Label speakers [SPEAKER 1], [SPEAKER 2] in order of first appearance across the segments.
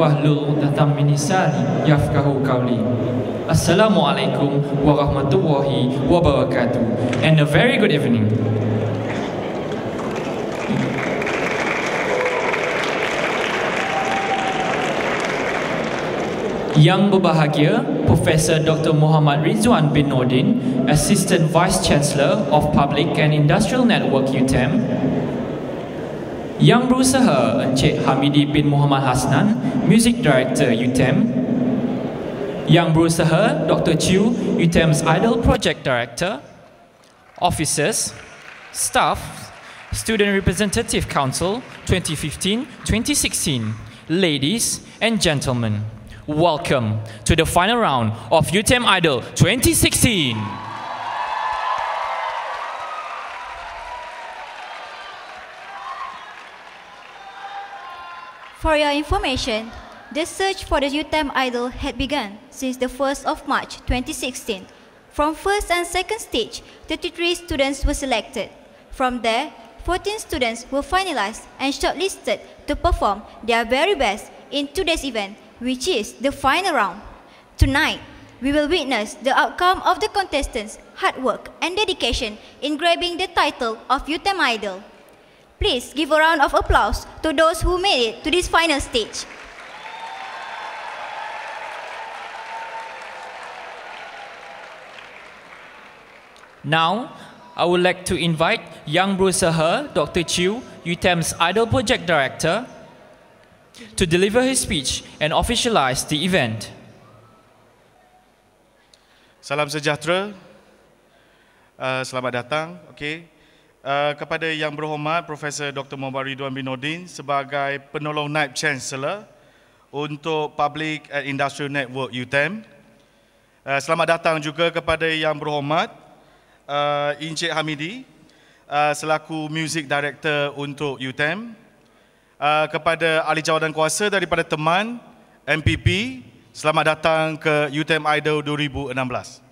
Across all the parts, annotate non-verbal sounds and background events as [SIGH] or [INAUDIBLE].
[SPEAKER 1] wahlul 'uqdatam min lisani yafqahu qawli. Assalamualaikum warahmatullahi wabarakatuh. And a very good evening. Yang berbahagia, Profesor Dr. Muhammad Rizwan bin Nordin, Assistant Vice Chancellor of Public and Industrial Network UTM. Yang berusaha Encik Hamidi bin Muhammad Hasnan, Music Director UTM. Yang berusaha Dr. Chew, UTM's Idol Project Director. Officers, staff, Student Representative Council 2015-2016, ladies and gentlemen. Welcome to the final round of UTM Idol 2016.
[SPEAKER 2] For your information, the search for the UTEM Idol had begun since the 1st of March 2016. From first and second stage, 33 students were selected. From there, 14 students were finalized and shortlisted to perform their very best in today's event which is the final round. Tonight, we will witness the outcome of the contestants' hard work and dedication in grabbing the title of UTEM Idol. Please give a round of applause to those who made it to this final stage.
[SPEAKER 1] Now, I would like to invite Yang Berusaha, Dr. Chew, UTM's Idol Project Director, to deliver his speech and officialize the event.
[SPEAKER 3] Salam sejahtera. Uh, selamat datang. Okay. Uh, kepada yang berhormat Profesor Dr. Muhammad Ridwan bin Nordin sebagai penolong Naib Chancellor untuk Public and Industrial Network UTM. Uh, selamat datang juga kepada yang berhormat uh, Encik Hamidi uh, selaku Music Director untuk UTM uh, kepada ahli jawatan kuasa daripada teman MPP. Selamat datang ke UTM Idol 2016.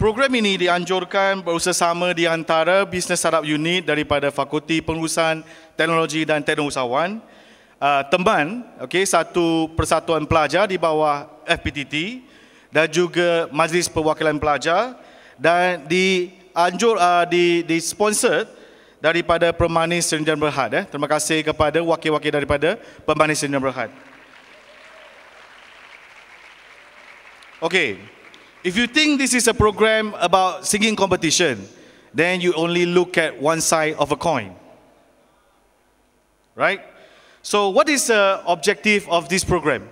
[SPEAKER 3] Program ini dianjurkan berusaha di antara Business Startup Unit daripada Fakulti Pengurusan Teknologi dan Teknogusahawan, uh, teman, okay, satu persatuan pelajar di bawah FPTT dan juga Majlis Perwakilan Pelajar dan di anjur uh, di di sponsor daripada Permanis Sdn Berhad eh. Terima kasih kepada wakil-wakil daripada Permanis Sdn Berhad. Okay. If you think this is a program about singing competition, then you only look at one side of a coin. Right? So what is the objective of this program?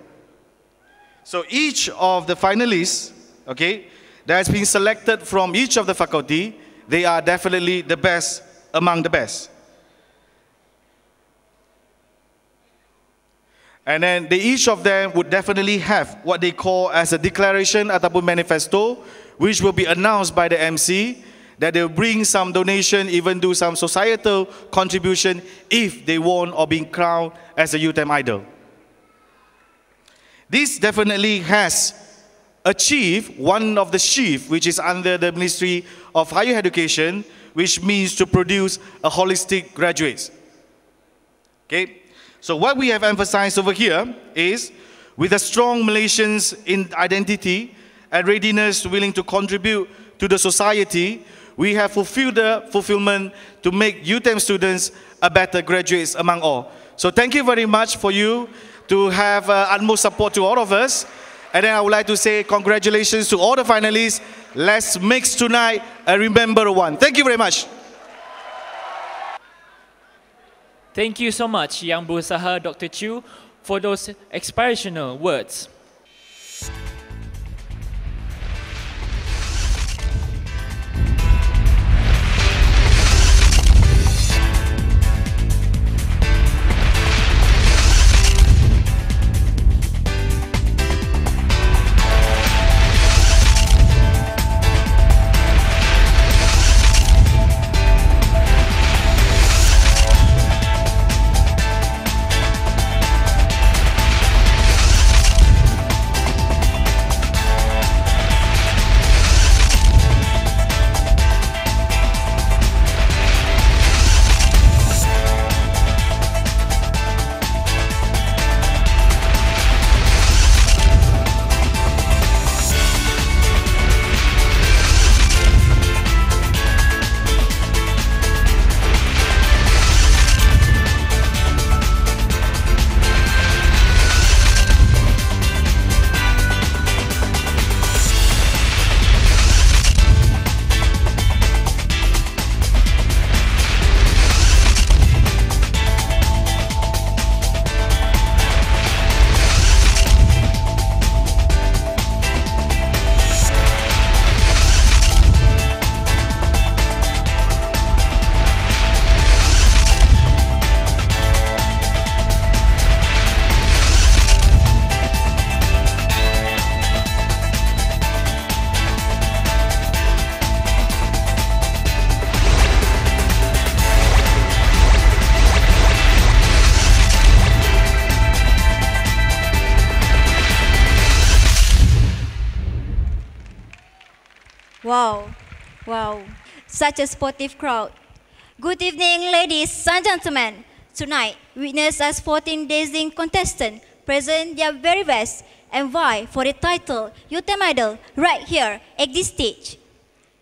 [SPEAKER 3] So each of the finalists, okay, that has been selected from each of the faculty, they are definitely the best among the best. And then they, each of them would definitely have what they call as a declaration ataupun manifesto, which will be announced by the MC, that they will bring some donation, even do some societal contribution if they won or being crowned as a UTM idol. This definitely has achieved one of the chief, which is under the Ministry of Higher Education, which means to produce a holistic graduates. Okay, so what we have emphasized over here is with a strong Malaysians in identity and readiness willing to contribute to the society, we have fulfilled the fulfillment to make UTM students a better graduates among all. So thank you very much for you to have uh, utmost support to all of us. And then I would like to say congratulations to all the finalists. Let's mix tonight a remember one. Thank you very much.
[SPEAKER 1] Thank you so much, Yang Berusaha Dr. Chew, for those inspirational words.
[SPEAKER 2] Such a sportive crowd. Good evening, ladies and gentlemen. Tonight, witness as 14 dazzling contestants present their very best and vie for the title UTM Idol right here at this stage.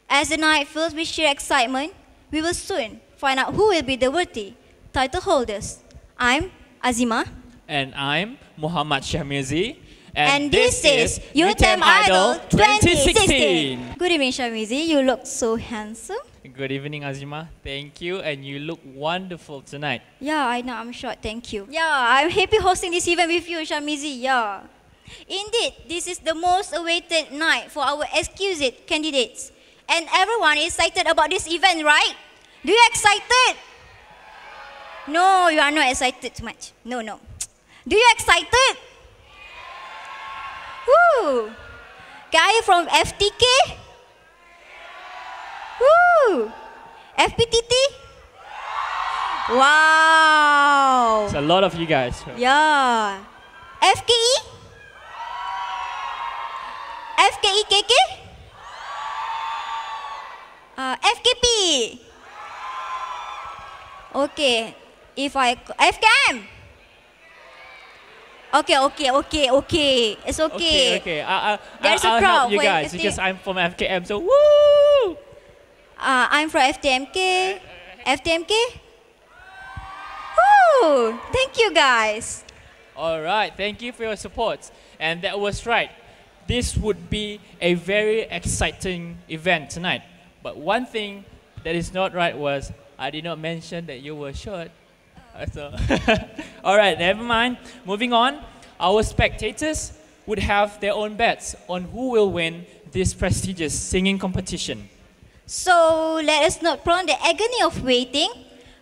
[SPEAKER 2] As the night fills with sheer excitement, we will soon find out who will be the worthy title holders. I'm Azima.
[SPEAKER 1] And I'm Muhammad Shahmizi.
[SPEAKER 2] And, this, is UTM Idol 2016. Good evening, Shamizi. You look so handsome.
[SPEAKER 1] Good evening, Azima. Thank you, and you look wonderful tonight.
[SPEAKER 2] Yeah, I know. I'm short. Thank you. Yeah, I'm happy hosting this event with you, Shamizi. Yeah. Indeed, this is the most awaited night for our exquisite candidates. And everyone is excited about this event, right? Do you excited? No, you are not excited too much. No, no. Do you excited? Woo! Guy from FTK? Woo! FPTT? Wow!
[SPEAKER 1] It's a lot of you guys.
[SPEAKER 2] Yeah. FKE? FKE KK? Uh, FKP? Okay. If I FKM? Okay, okay, okay, okay. It's okay.
[SPEAKER 1] Okay, okay. I, I,
[SPEAKER 2] There's
[SPEAKER 1] I,
[SPEAKER 2] a
[SPEAKER 1] I'll
[SPEAKER 2] crowd
[SPEAKER 1] help you guys because I'm from FKM, so woo!
[SPEAKER 2] Uh, I'm from FTMK. FTMK? Woo! Thank you guys.
[SPEAKER 1] All right, thank you for your support. And that was right. This would be a very exciting event tonight. But one thing that is not right was I did not mention that you were short. Uh, So, [LAUGHS] all right, never mind. Moving on, our spectators would have their own bets on who will win this prestigious singing competition.
[SPEAKER 2] So let us not prolong the agony of waiting.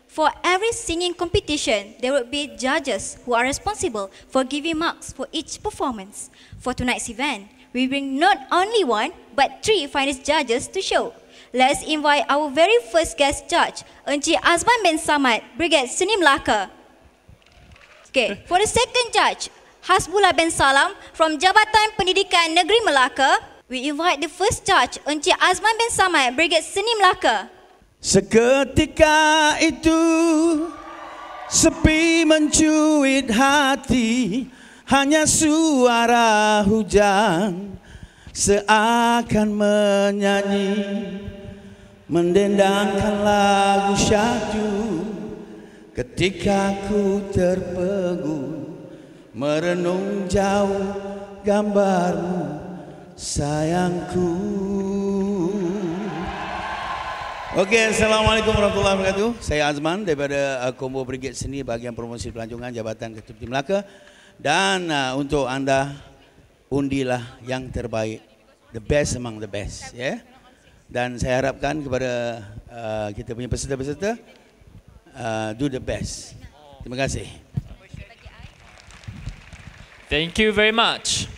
[SPEAKER 2] For every singing competition, there will be judges who are responsible for giving marks for each performance. For tonight's event, we bring not only one, but three finest judges to show. Let's invite our very first guest judge, Encik Azman bin Samad, Brigade Seni Melaka. Okay, for the second judge, Hasbullah bin Salam from Jabatan Pendidikan Negeri Melaka. We invite the first judge, Encik Azman bin Samad, Brigade Seni Melaka.
[SPEAKER 4] Seketika itu sepi mencuit hati hanya suara hujan seakan menyanyi mendendangkan lagu syahdu ketika ku terpegun merenung jauh gambarmu sayangku Okey, Assalamualaikum warahmatullahi wabarakatuh. Saya Azman daripada uh, Combo Brigade Seni bahagian promosi pelancongan Jabatan Ketua Melaka. Dan uh, untuk anda undilah yang terbaik, the best among the best, ya. Yeah? Dan saya harapkan kepada uh, kita punya peserta-peserta uh, do the best. Terima kasih.
[SPEAKER 1] Thank you very much.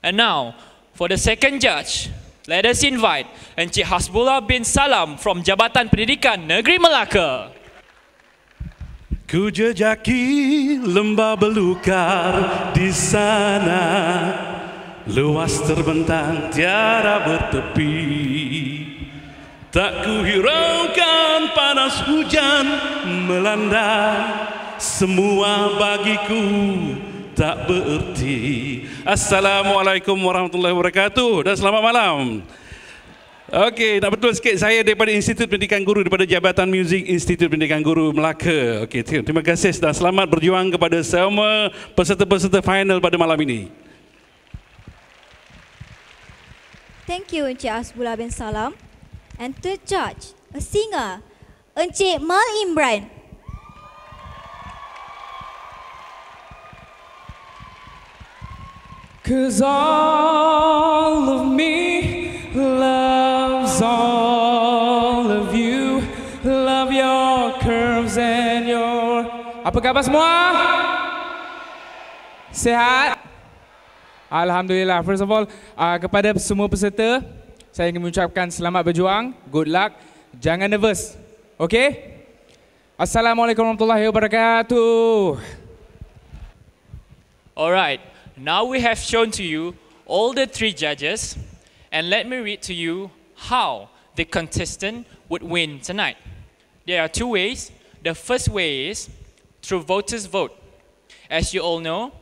[SPEAKER 1] And now, for the second judge, let us invite Encik Hasbullah bin Salam from Jabatan Pendidikan Negeri Melaka.
[SPEAKER 5] Ku jejaki lembah belukar di sana. Luas terbentang tiada bertepi. Tak ku hiraukan panas hujan melanda Semua bagiku tak bererti Assalamualaikum warahmatullahi wabarakatuh Dan selamat malam Okey, nak betul sikit saya daripada Institut Pendidikan Guru daripada Jabatan Muzik Institut Pendidikan Guru Melaka. Okey, terima kasih dan selamat berjuang kepada semua peserta-peserta final pada malam ini.
[SPEAKER 2] Thank you Encik Hasbullah bin Salam. And third judge, a singer, Encik Mal Imran.
[SPEAKER 6] Cause all of me loves all of you. Love your curves and your. Apa khabar semua? Sehat? Alhamdulillah. First of all, uh, kepada semua peserta, saya ingin mengucapkan selamat berjuang, good luck, jangan nervous. Okay? Assalamualaikum warahmatullahi wabarakatuh.
[SPEAKER 1] All right, now we have shown to you all the three judges And let me read to you how the contestant would win tonight. There are two ways. The first way is through voters' vote. As you all know,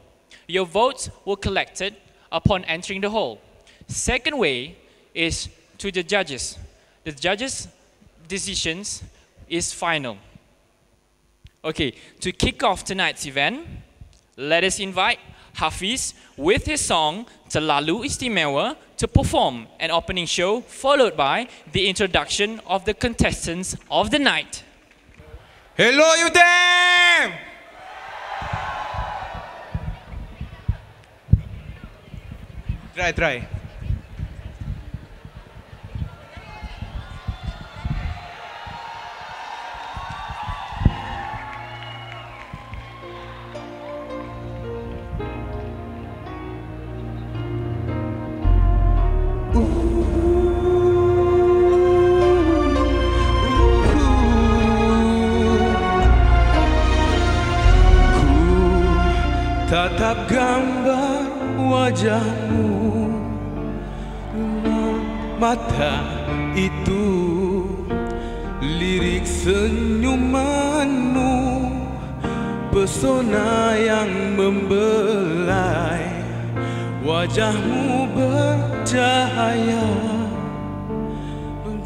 [SPEAKER 1] your votes were collected upon entering the hall. Second way is to the judges. The judges' decisions is final. Okay, to kick off tonight's event, let us invite Hafiz with his song Terlalu Istimewa to perform an opening show followed by the introduction of the contestants of the night.
[SPEAKER 7] Hello UTM! Try, try. Wajahmu. Mata itu Lirik senyumanmu. Pesona yang membelai Wajahmu bercahaya.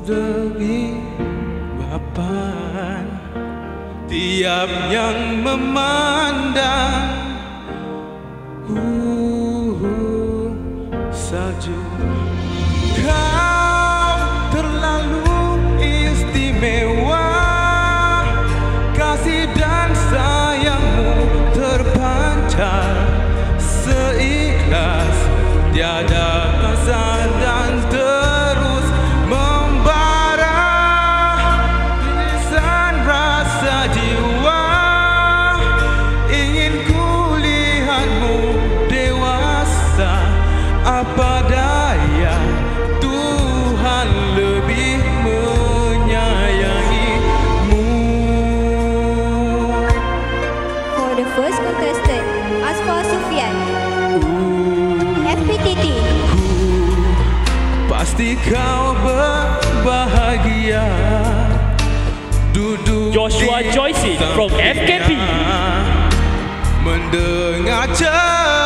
[SPEAKER 7] Demi bapan Tiap yang memandang. Uh, salju Kau terlalu istimewa. Kasih dan sayangmu terpancar. Seikhlas tiada
[SPEAKER 2] the first contestant, Asfar Sufian, FPTT.
[SPEAKER 7] Pasti kau berbahagia Duduk
[SPEAKER 1] Joshua Joyce from FKP.
[SPEAKER 7] Mendengar cerita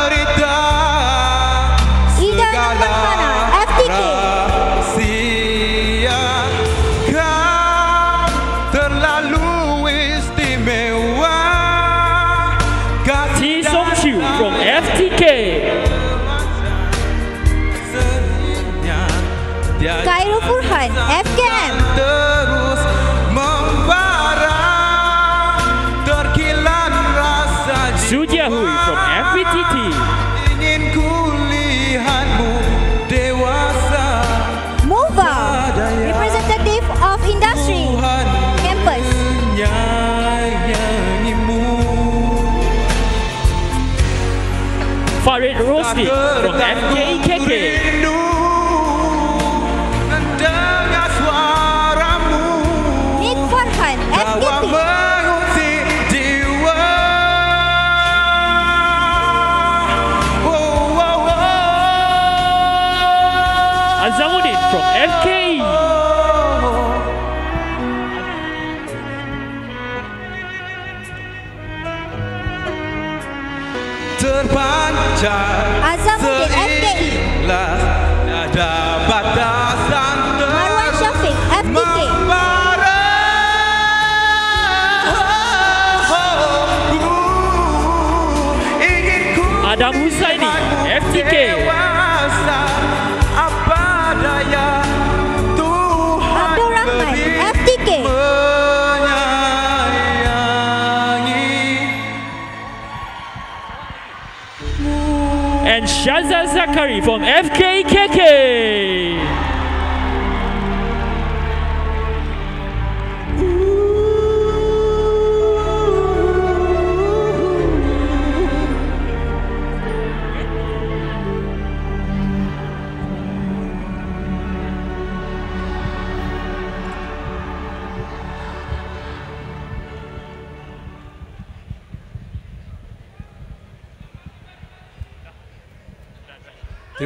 [SPEAKER 1] Shaza Zakari from FKKK.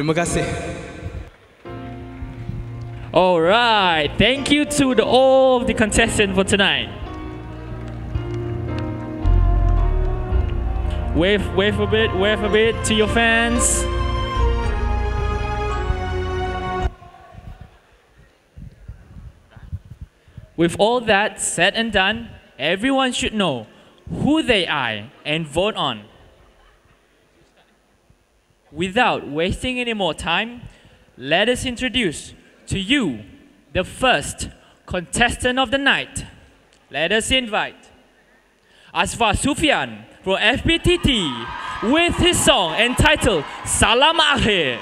[SPEAKER 7] Terima kasih.
[SPEAKER 1] All right. Thank you to the, all of the contestants for tonight. Wave, wave a bit, wave a bit to your fans. With all that said and done, everyone should know who they are and vote on. Without wasting any more time, let us introduce to you the first contestant of the night. Let us invite Asfar Sufyan from FPTT with his song entitled Salam Akhir.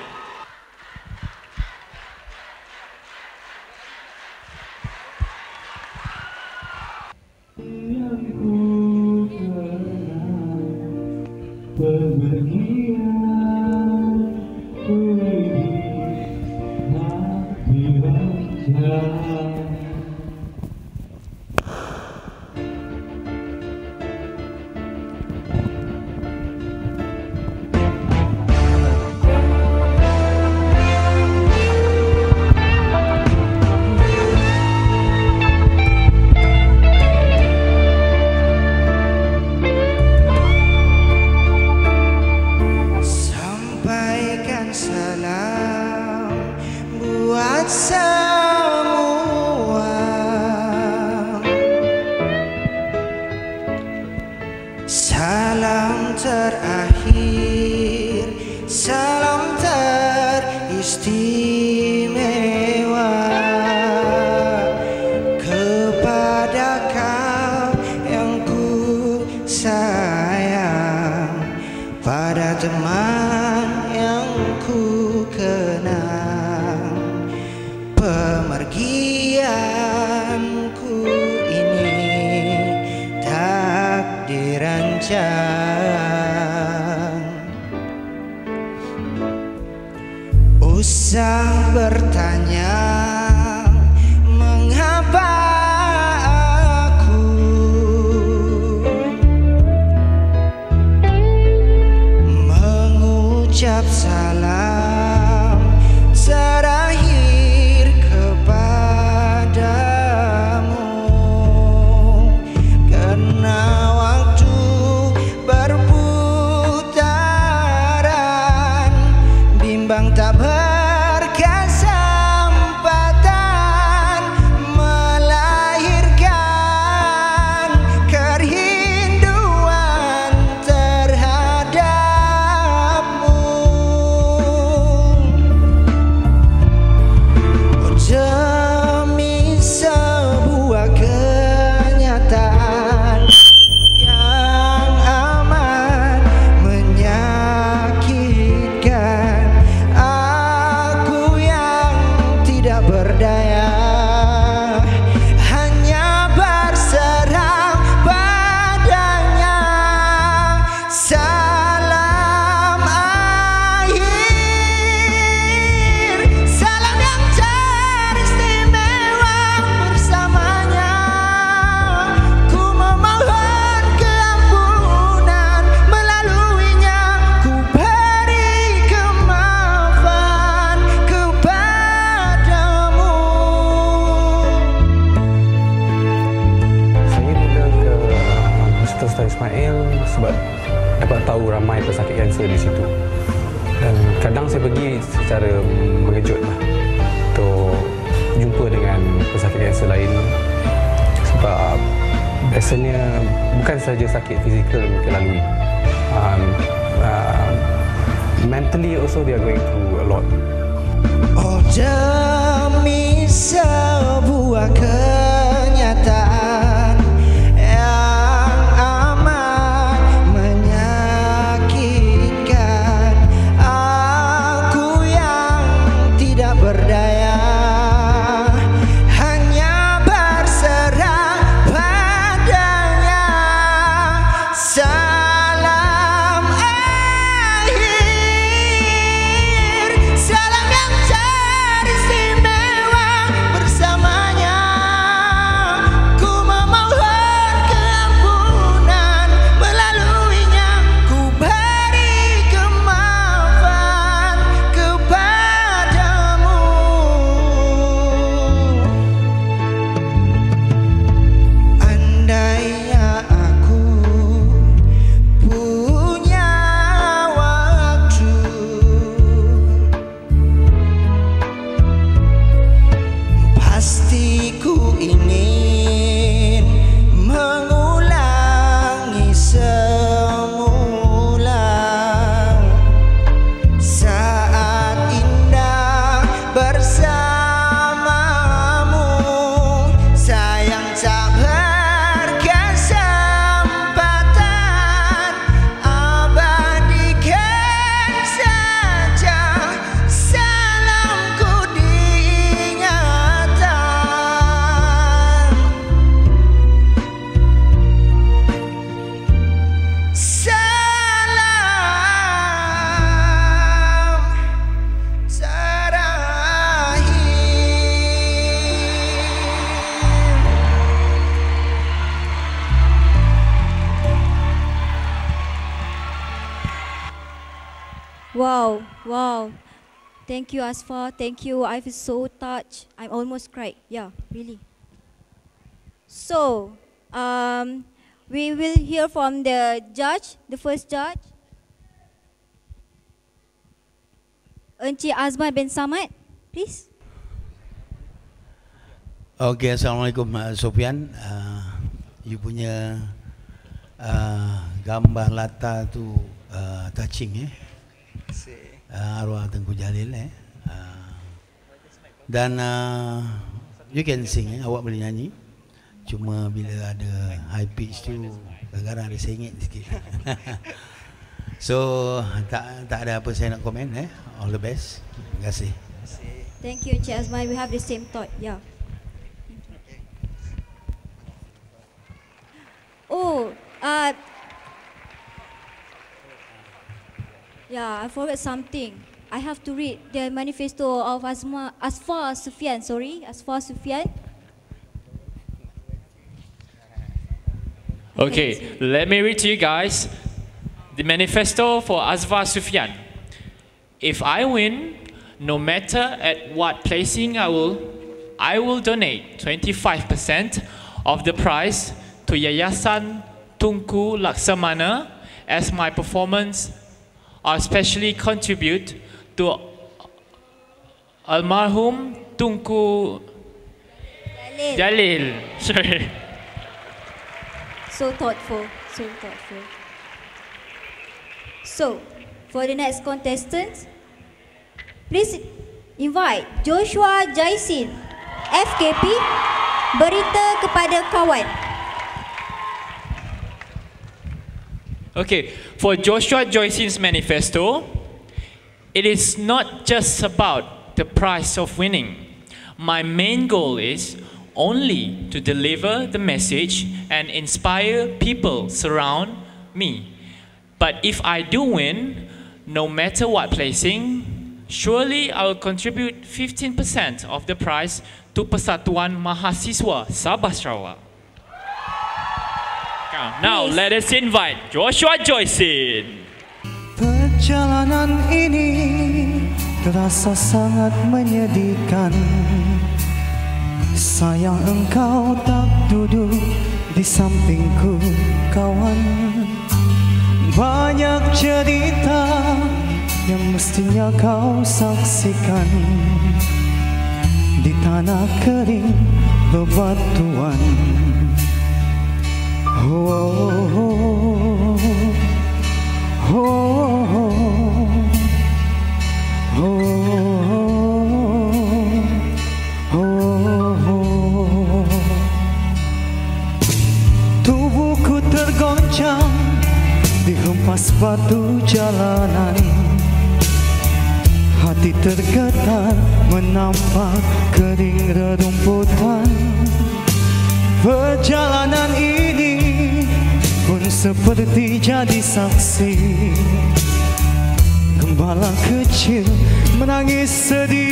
[SPEAKER 8] Usah bertanya
[SPEAKER 9] biasanya bukan saja sakit fizikal yang mereka lalui. Um, uh, mentally also they are going through a lot.
[SPEAKER 8] Oh demi sebuah kenyataan
[SPEAKER 2] Asfa. Thank you. I feel so touched. I'm almost cried. Yeah, really. So, um, we will hear from the judge, the first judge. Encik Azman bin Samad, please.
[SPEAKER 4] Okey, Assalamualaikum uh, Sofian. Uh, you punya uh, gambar latar tu uh, touching eh. Uh, arwah Tengku Jalil eh. Dan uh, you can sing eh, awak boleh nyanyi. Cuma bila ada high pitch tu kadang-kadang ada sengit sikit. [LAUGHS] so tak tak ada apa saya nak komen eh. All the best. Terima kasih.
[SPEAKER 2] Thank you, Encik Azman. We have the same thought. Yeah. Oh, uh, yeah, I forgot something. I have to read the manifesto of Asma, Asfar Sufyan. Sorry, Asfar Sufyan.
[SPEAKER 1] Okay, let me read to you guys the manifesto for Azvar Sufyan. If I win, no matter at what placing I will, I will donate 25% of the prize to Yayasan Tunku Laksamana as my performance or especially contribute to Almarhum Tunku
[SPEAKER 2] Jalil.
[SPEAKER 1] Jalil. [LAUGHS] Sorry.
[SPEAKER 2] So thoughtful, so thoughtful. So, for the next contestant, please invite Joshua Jaisin, FKP, berita kepada kawan.
[SPEAKER 1] Okay, for Joshua Joyce's manifesto, it is not just about the price of winning. My main goal is only to deliver the message and inspire people surround me. But if I do win, no matter what placing, surely I will contribute 15% of the prize to Persatuan Mahasiswa Sabah Sarawak. Now, let us invite Joshua Joycein.
[SPEAKER 10] Perjalanan ini terasa sangat menyedihkan. Sayang engkau tak duduk di sampingku kawan. Banyak cerita yang mestinya kau saksikan. Di tanah kering bebatuan. Oh, oh, oh, oh. Dihempas batu jalanan Hati tergetar menampak kering rerumputan. Perjalanan ini seperti jadi saksi. Gembala kecil menangis sedih.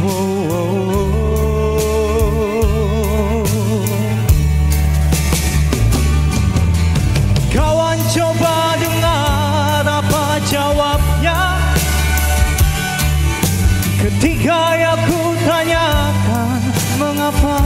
[SPEAKER 10] Oh, oh, oh. Kawan coba dengar apa jawabnya? Ketika aku tanyakan mengapa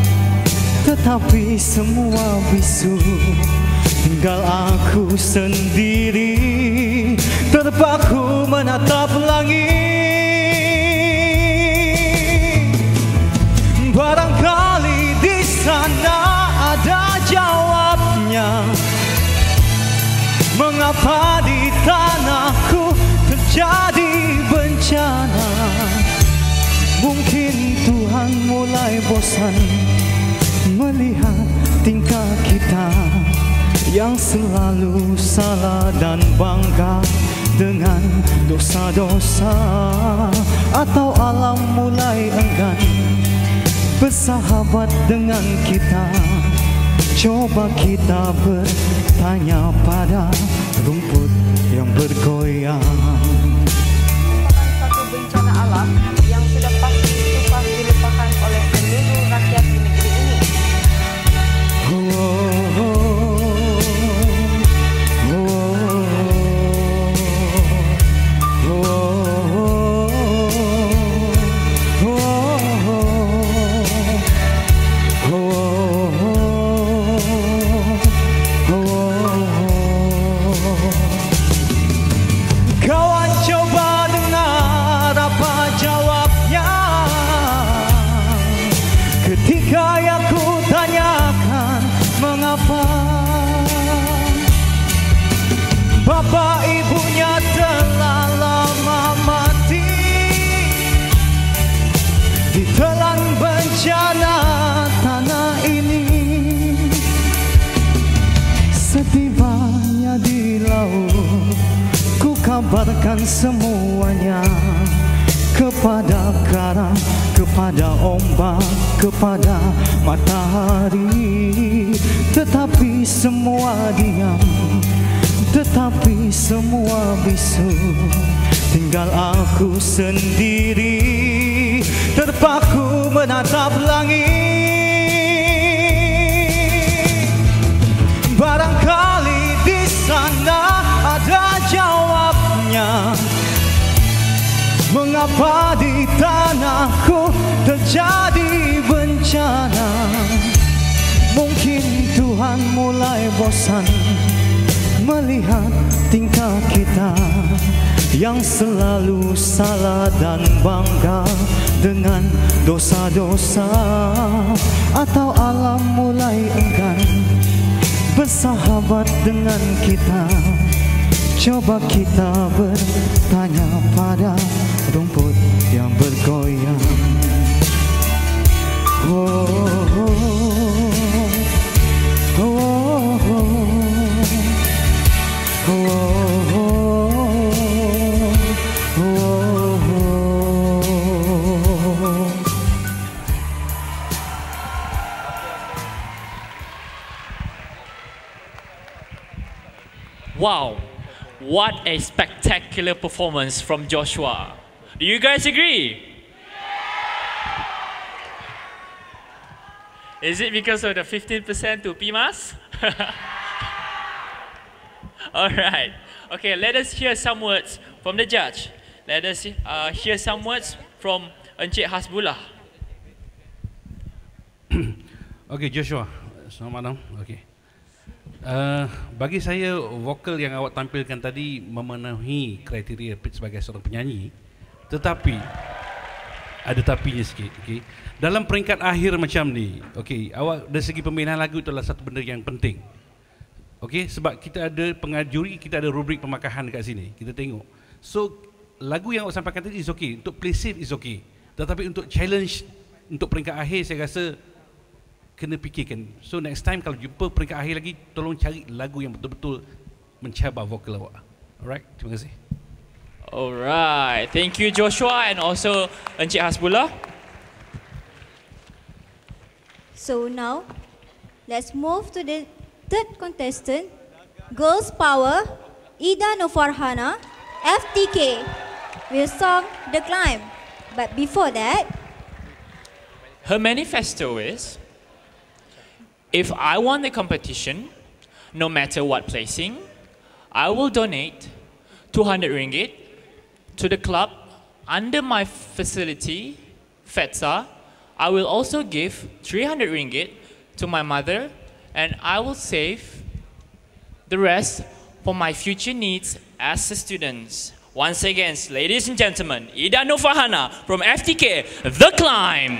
[SPEAKER 8] Tetapi semua bisu. Tinggal aku sendiri. Terpaku menatap langit. Barangkali di sana ada jawabnya. Mengapa di tanahku terjadi bencana? Mungkin Tuhan mulai bosan Melihat tingkah kita Yang selalu salah dan bangga Dengan dosa-dosa Atau alam mulai enggan. Bersahabat dengan kita Coba kita bertanya pada rumput yang bergoyang.
[SPEAKER 10] Satu bencana alam
[SPEAKER 1] spectacular performance from Joshua. Do you guys agree? Is it because of the 15% to PMAS? [LAUGHS] All right. Okay, let us hear some words from the judge. Let us uh, hear some words from Encik Hasbullah. [COUGHS]
[SPEAKER 5] okay, Joshua, selamat malam. Okey. Uh, bagi saya vokal yang awak tampilkan tadi memenuhi kriteria sebagai seorang penyanyi tetapi ada tapinya sikit okey? Dalam peringkat akhir macam ni okey awak dari segi pemilihan lagu itu adalah satu benda yang penting. Okey sebab kita ada pengajuri kita ada rubrik pemakahan dekat sini kita tengok. So lagu yang awak sampaikan tadi is okay untuk play safe is okay. Tetapi untuk challenge untuk peringkat akhir saya rasa kena fikirkan. So next time kalau jumpa peringkat akhir lagi, tolong cari lagu yang betul-betul mencabar vokal awak. Alright, terima kasih.
[SPEAKER 1] Alright, thank you Joshua and also Encik Hasbullah.
[SPEAKER 2] So now, let's move to the third contestant, Girls Power, Ida Nofarhana, FTK, with song The Climb. But before that,
[SPEAKER 1] Her manifesto is if I won the competition, no matter what placing, I will donate 200 ringgit to the club under my facility, FETSA. I will also give 300 ringgit to my mother and I will save the rest for my future needs as a student. Once again, ladies and gentlemen, Ida Nufahana from FTK, The Climb.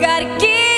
[SPEAKER 11] Gotta
[SPEAKER 12] give.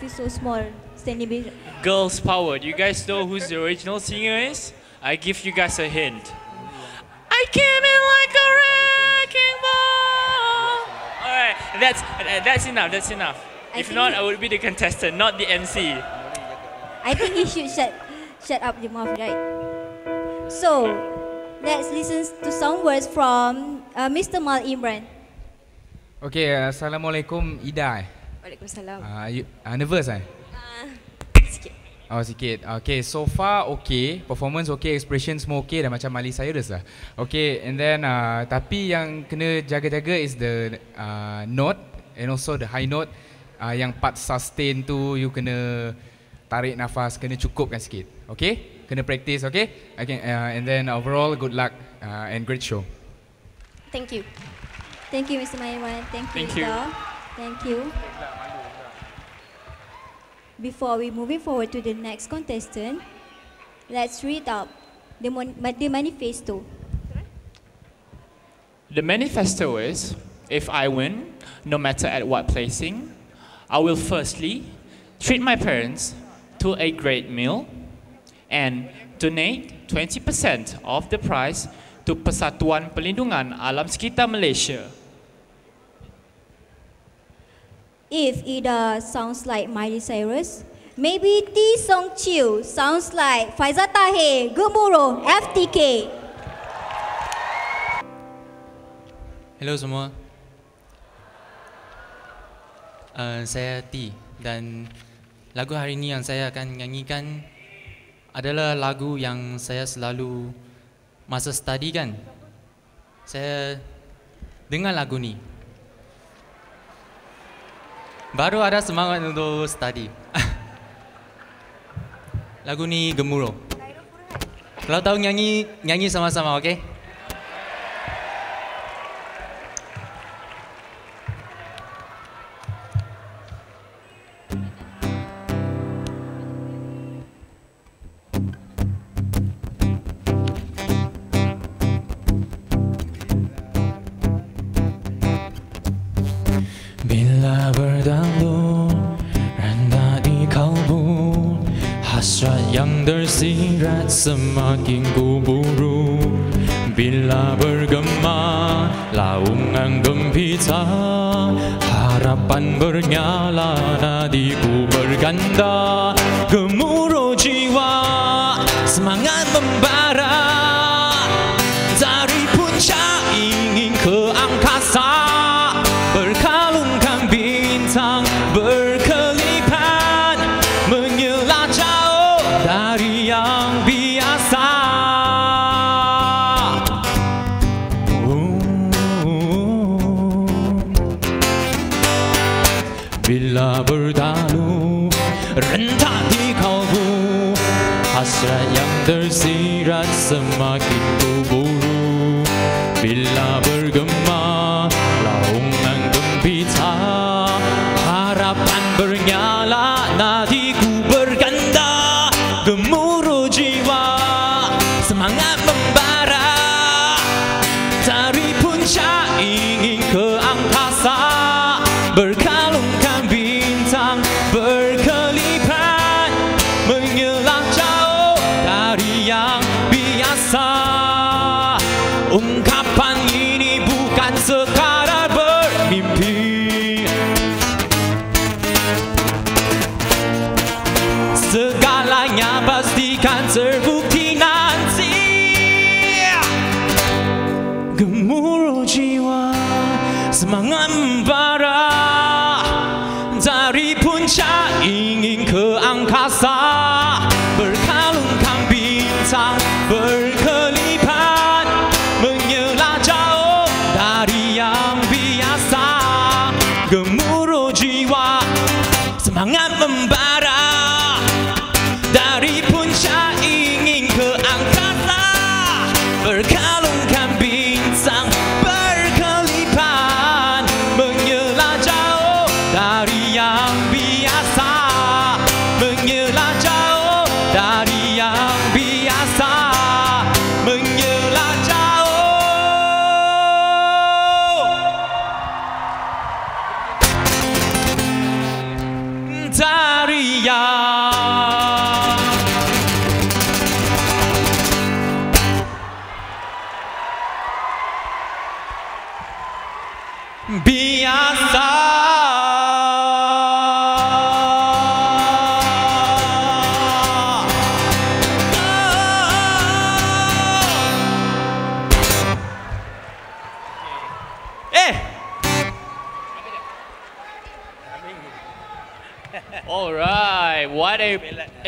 [SPEAKER 12] Yeah, I feel so small standing behind.
[SPEAKER 1] Girls Power. Do you guys know who's the original singer is? I give you guys a hint. I came in like a wrecking ball. All right, that's uh, that's enough. That's enough.
[SPEAKER 12] I
[SPEAKER 1] if not, I would be the contestant, not the MC.
[SPEAKER 12] I think you should shut shut up your mouth, right? So let's listen to some words from uh, Mr. Mal Imran.
[SPEAKER 6] Okay, Assalamualaikum Ida.
[SPEAKER 11] Waalaikumsalam.
[SPEAKER 6] Uh, you, uh, nervous eh?
[SPEAKER 11] Ah, sikit.
[SPEAKER 6] Oh sikit. Okay, so far okay, performance okay, expression semua okay dah macam Miley Cyrus lah. Okay, and then uh, tapi yang kena jaga-jaga is the uh, note and also the high note. Uh, yang part sustain tu you kena tarik nafas, kena cukupkan sikit. Okay? Kena practice, okay? Okay, uh, and then overall good luck uh, and great show.
[SPEAKER 2] Thank you. Thank you, Mr. Maiwan. Thank you,
[SPEAKER 1] Thank you.
[SPEAKER 2] Ita. Thank you. Before we moving forward to the next contestant, let's read out the, the manifesto.
[SPEAKER 1] The manifesto is if I win, no matter at what placing, I will firstly treat my parents to a great meal and donate 20% of the price to Persatuan Pelindungan Alam Sekitar Malaysia.
[SPEAKER 2] If Ida sounds like Miley Cyrus, maybe T Song Chiu sounds like Faizal Tahir, Gemuruh, FTK.
[SPEAKER 13] Hello semua. Uh, saya T dan lagu hari ini yang saya akan nyanyikan adalah lagu yang saya selalu masa study kan. Saya dengar lagu ni. Baru ada semangat untuk study. [LAUGHS] lagu ni gemuruh. Kalau tahu nyanyi, nyanyi sama-sama, okey?
[SPEAKER 1] some uh,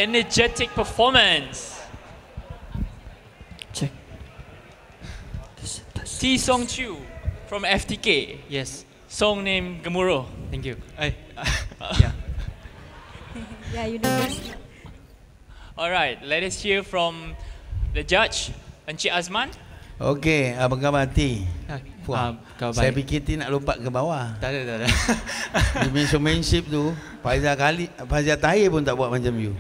[SPEAKER 1] energetic performance.
[SPEAKER 8] Check.
[SPEAKER 1] T Song Chu from FTK.
[SPEAKER 14] Yes.
[SPEAKER 1] Song name Gemuruh.
[SPEAKER 14] Thank you.
[SPEAKER 1] Hey. [LAUGHS]
[SPEAKER 14] yeah. [LAUGHS]
[SPEAKER 2] Yeah, you know.
[SPEAKER 1] Alright, let us hear from the judge, Encik Azman.
[SPEAKER 4] Okey, apa khabar T?
[SPEAKER 14] Ah,
[SPEAKER 4] Puan.
[SPEAKER 14] khabar
[SPEAKER 4] Saya
[SPEAKER 14] baik.
[SPEAKER 4] fikir T nak lompat ke bawah.
[SPEAKER 14] Tak ada, tak ada. [LAUGHS]
[SPEAKER 4] Di main showmanship tu, Faizal Khalid, Faizal Tahir pun tak buat macam you.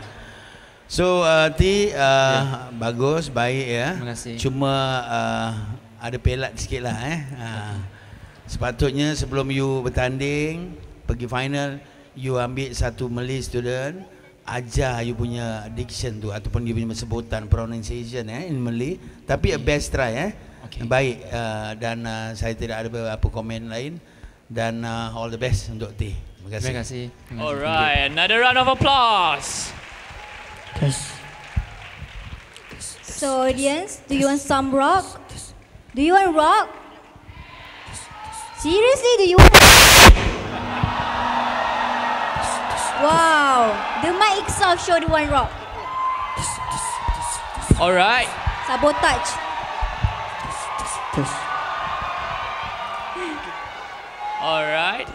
[SPEAKER 4] [LAUGHS] so, uh, T, uh, yeah. bagus, baik ya.
[SPEAKER 14] Terima kasih.
[SPEAKER 4] Cuma uh, ada pelat sikit lah eh. Uh, sepatutnya sebelum you bertanding, pergi final, you ambil satu Malay student, ajar you punya diction tu ataupun you punya sebutan pronunciation eh in Malay tapi a best try eh okay. baik uh, dan uh, saya tidak ada beberapa komen lain dan uh, all the best untuk T terima kasih
[SPEAKER 14] Terima kasih. Terima kasih.
[SPEAKER 1] Alright, another round of applause.
[SPEAKER 2] So audience, do you want some rock? Do you want rock? Seriously, do you want? Wow, the mic itself showed one rock.
[SPEAKER 1] Alright.
[SPEAKER 2] Sabotage.
[SPEAKER 1] Alright.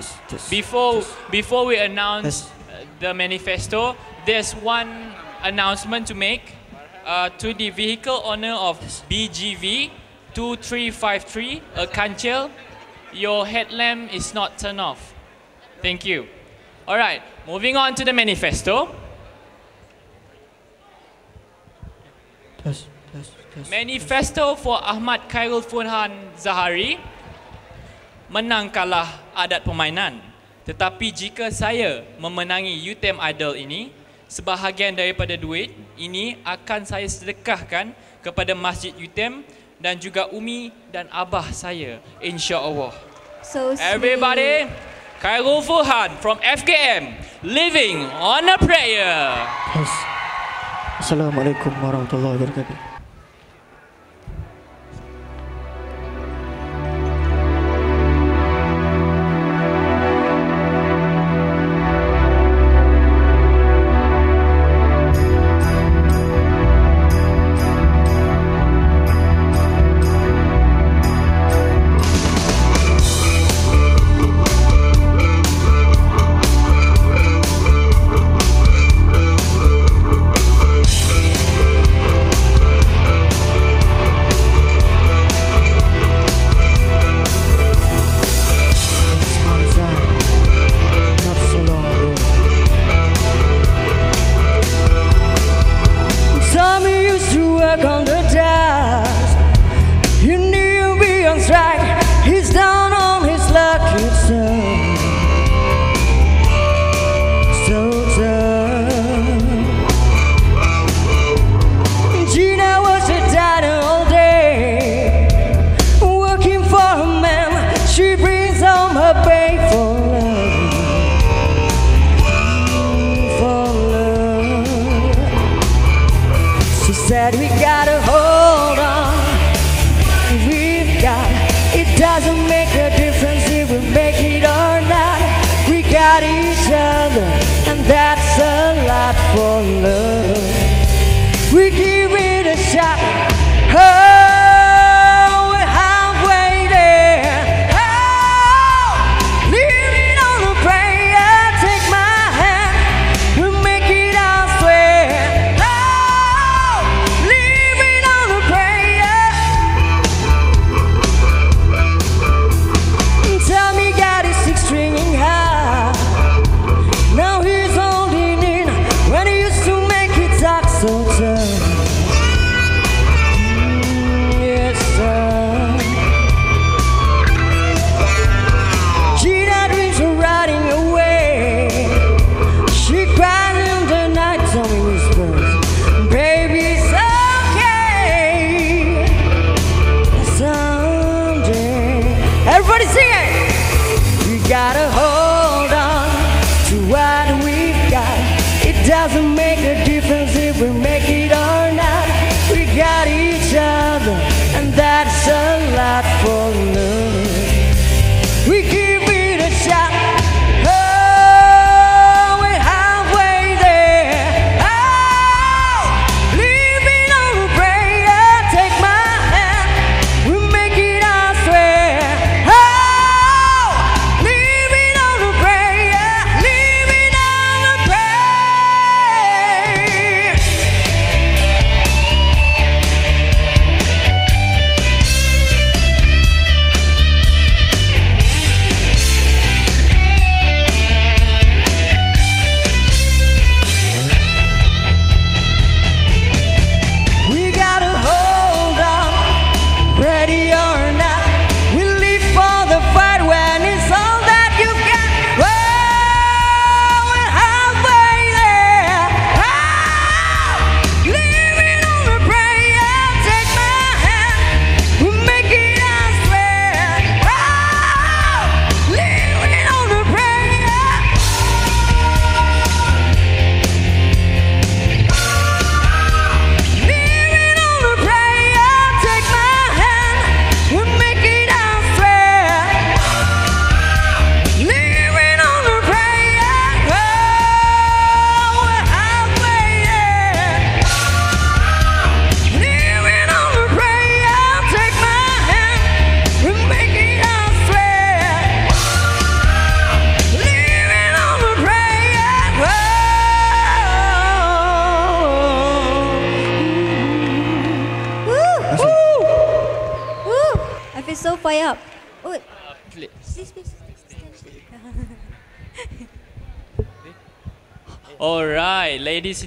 [SPEAKER 1] Before before we announce uh, the manifesto, there's one announcement to make uh, to the vehicle owner of BGV 2353, a Kanchel. Your headlamp is not turned off. Thank you. Alright, moving on to the manifesto.
[SPEAKER 8] Test, test, test.
[SPEAKER 1] Manifesto for Ahmad Khairul Funhan Zahari menang kalah adat permainan. Tetapi jika saya memenangi UTM Idol ini, sebahagian daripada duit ini akan saya sedekahkan kepada Masjid UTM dan juga Umi dan Abah saya insya-Allah.
[SPEAKER 2] So sweet.
[SPEAKER 1] Everybody, Khairul Funhan from FKM, living on a prayer.
[SPEAKER 8] Yes. Assalamualaikum warahmatullahi wabarakatuh.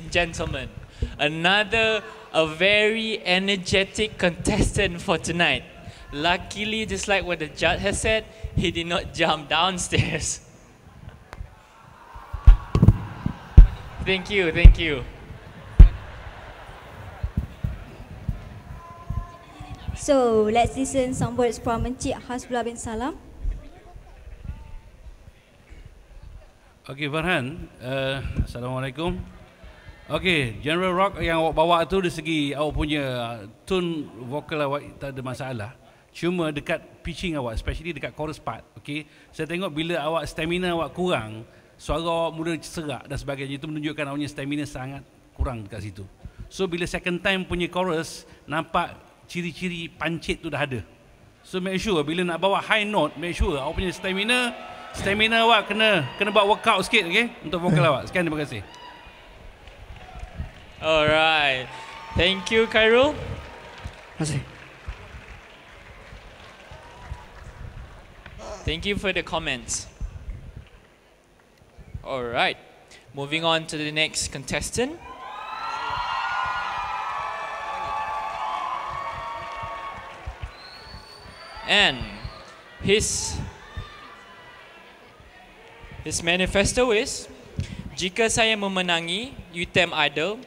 [SPEAKER 8] And
[SPEAKER 1] gentlemen, another a very energetic contestant for tonight. Luckily, just like what the judge has said, he did not jump downstairs. [LAUGHS] thank you, thank you.
[SPEAKER 2] So let's listen some words from Encik Hasbullah bin Salam.
[SPEAKER 5] Okey Farhan, uh, Assalamualaikum. Okey, General Rock yang awak bawa tu dari segi awak punya uh, tone vokal awak tak ada masalah. Cuma dekat pitching awak, especially dekat chorus part, okey. Saya tengok bila awak stamina awak kurang, suara awak mula serak dan sebagainya itu menunjukkan awaknya stamina sangat kurang dekat situ. So bila second time punya chorus nampak ciri-ciri pancit tu dah ada. So make sure bila nak bawa high note, make sure awak punya stamina stamina awak kena kena buat workout sikit okey untuk vokal awak. Sekian terima kasih.
[SPEAKER 1] Alright, thank you.
[SPEAKER 8] Masih.
[SPEAKER 1] Thank you for the comments. All right, moving on to the next contestant. And his his manifesto is jika saya memenangi UTM Idol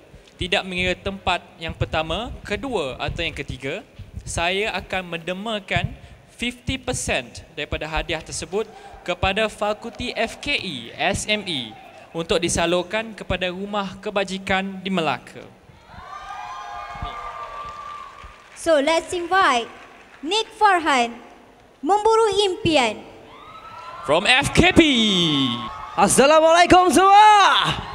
[SPEAKER 1] tidak mengira tempat yang pertama, kedua atau yang ketiga, saya akan mendemakan 50% daripada hadiah tersebut kepada Fakulti FKE SME untuk disalurkan kepada rumah kebajikan di Melaka.
[SPEAKER 2] So let's invite Nick Farhan memburu impian.
[SPEAKER 1] From FKP.
[SPEAKER 8] Assalamualaikum semua.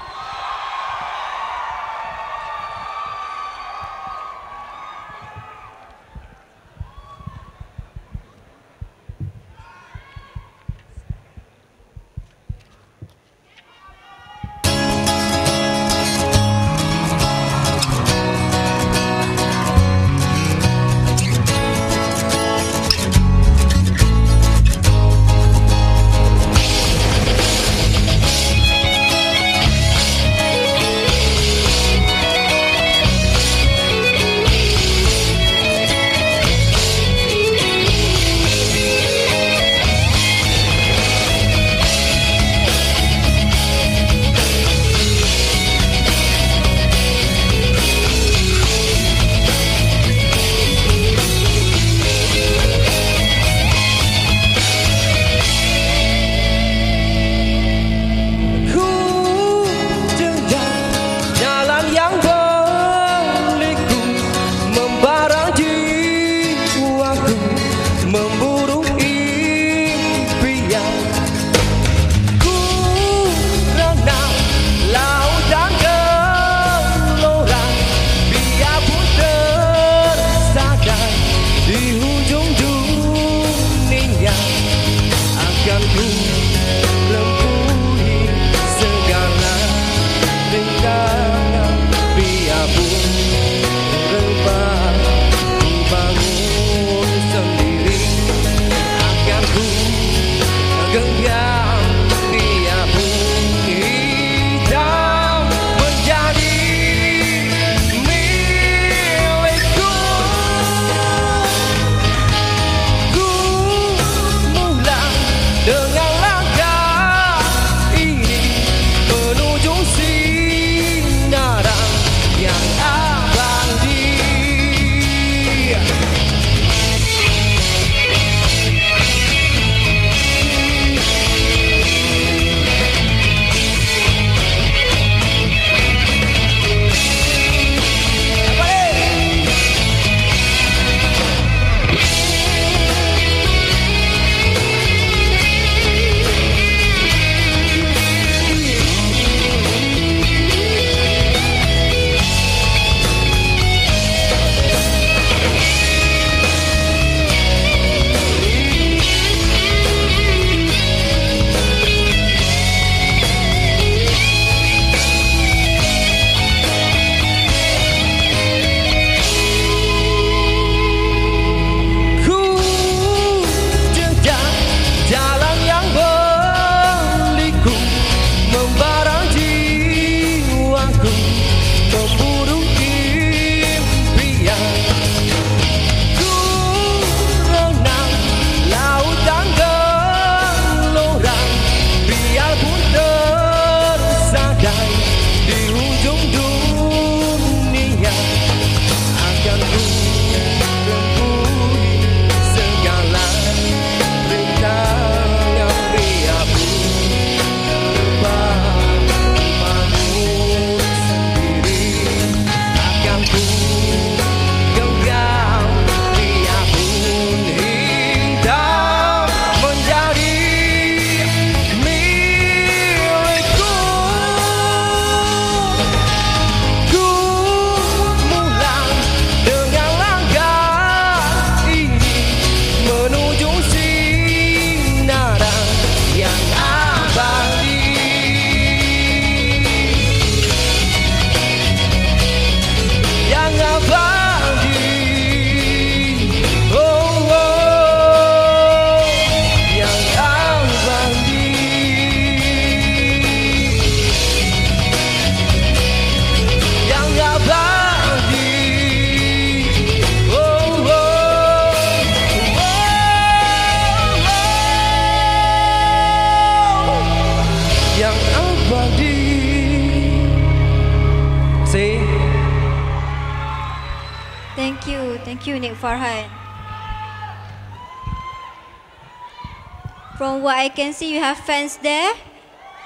[SPEAKER 2] You there.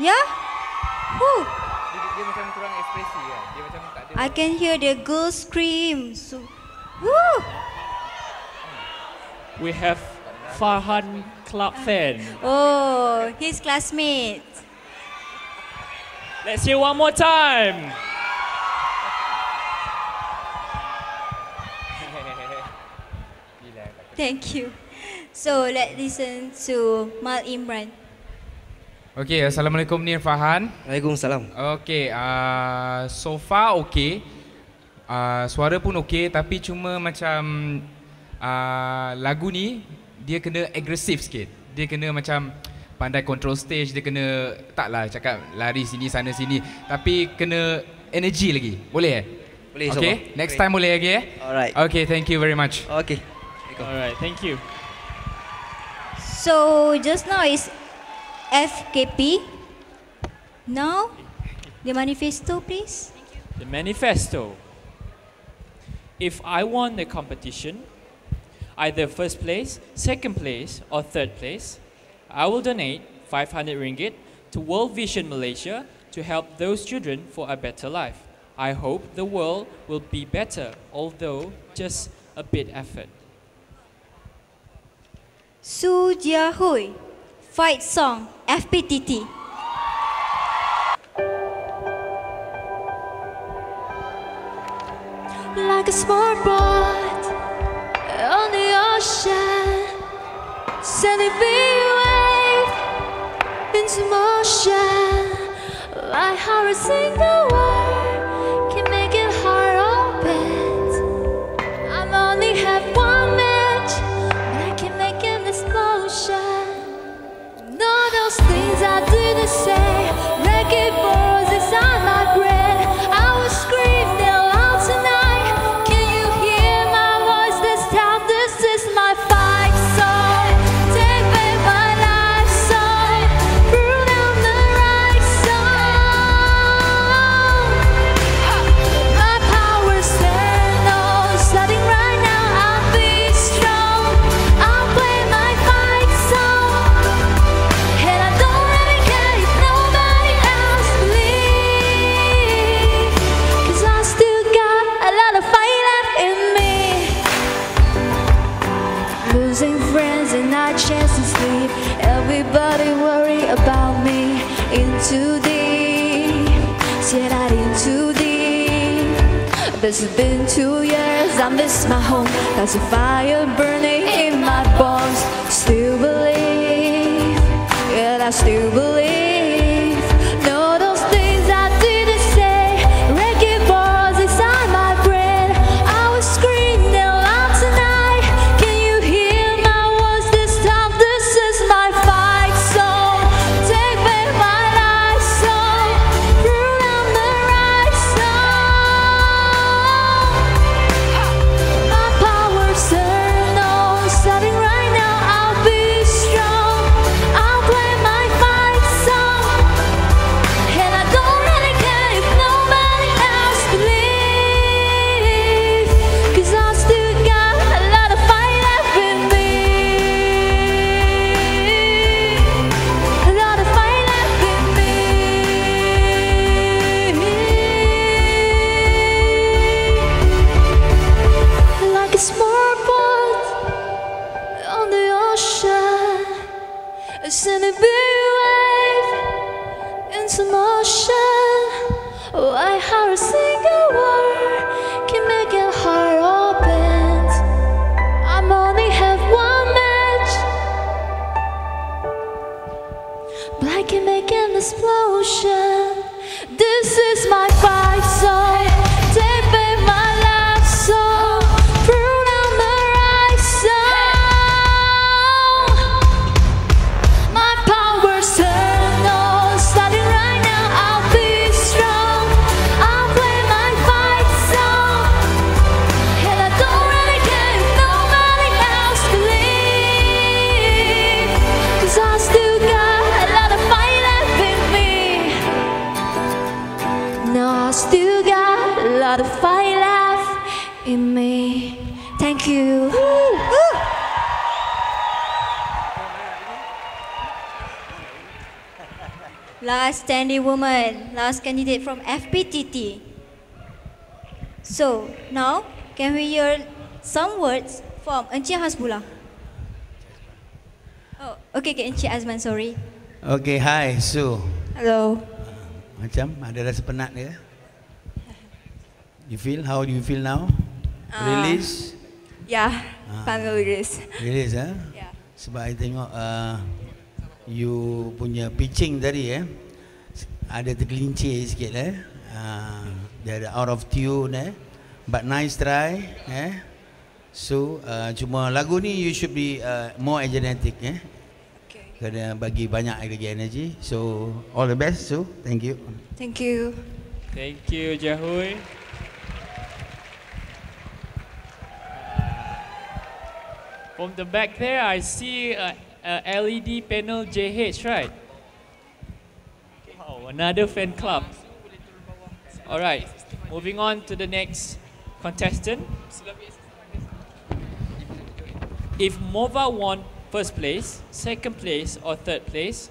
[SPEAKER 2] Yeah? Woo.
[SPEAKER 6] Dia macam kurang ekspresi kan. Dia macam tak ada.
[SPEAKER 2] I can hear the girls scream. So, woo.
[SPEAKER 1] We have Farhan Club fan.
[SPEAKER 2] Oh, his classmate.
[SPEAKER 1] Let's hear one more time.
[SPEAKER 2] Thank you. So let's listen to Mal Imran.
[SPEAKER 6] Okay, Assalamualaikum Nir Fahan.
[SPEAKER 8] Waalaikumsalam.
[SPEAKER 6] Okay, uh, so far okay. Uh, suara pun okay tapi cuma macam uh, lagu ni dia kena agresif sikit. Dia kena macam pandai control stage, dia kena taklah cakap lari sini sana sini tapi kena energy lagi. Boleh eh?
[SPEAKER 8] Boleh,
[SPEAKER 6] Okay,
[SPEAKER 8] insyaAllah.
[SPEAKER 6] next
[SPEAKER 8] Boleh.
[SPEAKER 6] time boleh lagi eh?
[SPEAKER 8] Alright.
[SPEAKER 6] Okay, thank you very much.
[SPEAKER 8] Okay.
[SPEAKER 1] Alright, thank you.
[SPEAKER 2] So just now is FKP. Now, the manifesto, please.
[SPEAKER 1] The manifesto. If I won the competition, either first place, second place, or third place, I will donate 500 ringgit to World Vision Malaysia to help those children for a better life. I hope the world will be better, although just a bit effort.
[SPEAKER 2] Su Jia Hui, fight song, FPTT.
[SPEAKER 15] like a small boat on the ocean, sending big wave into motion. Like how a single This has been two years, I miss my home. There's a fire burning in my bones. Still believe, yeah, I still believe.
[SPEAKER 2] Last standing woman, last candidate from FPTT. So, now can we hear some words from Encik Hasbullah? Oh, okay, okay, Encik Azman, sorry.
[SPEAKER 4] Okay, hi Su.
[SPEAKER 2] Hello.
[SPEAKER 4] Macam ada rasa penat ke? You feel? How do you feel now?
[SPEAKER 12] Ah.
[SPEAKER 4] Release?
[SPEAKER 12] Ya, panggil Iris.
[SPEAKER 4] Release eh?
[SPEAKER 12] Ya.
[SPEAKER 4] Sebab I tengok uh, you punya pitching tadi eh. Ada tergelincir sikit eh. Uh, dia ada out of tune eh. But nice try eh. So uh, cuma lagu ni you should be uh, more energetic eh. Kena bagi banyak lagi energy. So all the best so thank you.
[SPEAKER 12] Thank you.
[SPEAKER 1] Thank you, Jahui. From the back there, I see a, a LED panel JH, right? Another fan club. All right, moving on to the next contestant. If MOVA won first place, second place, or third place,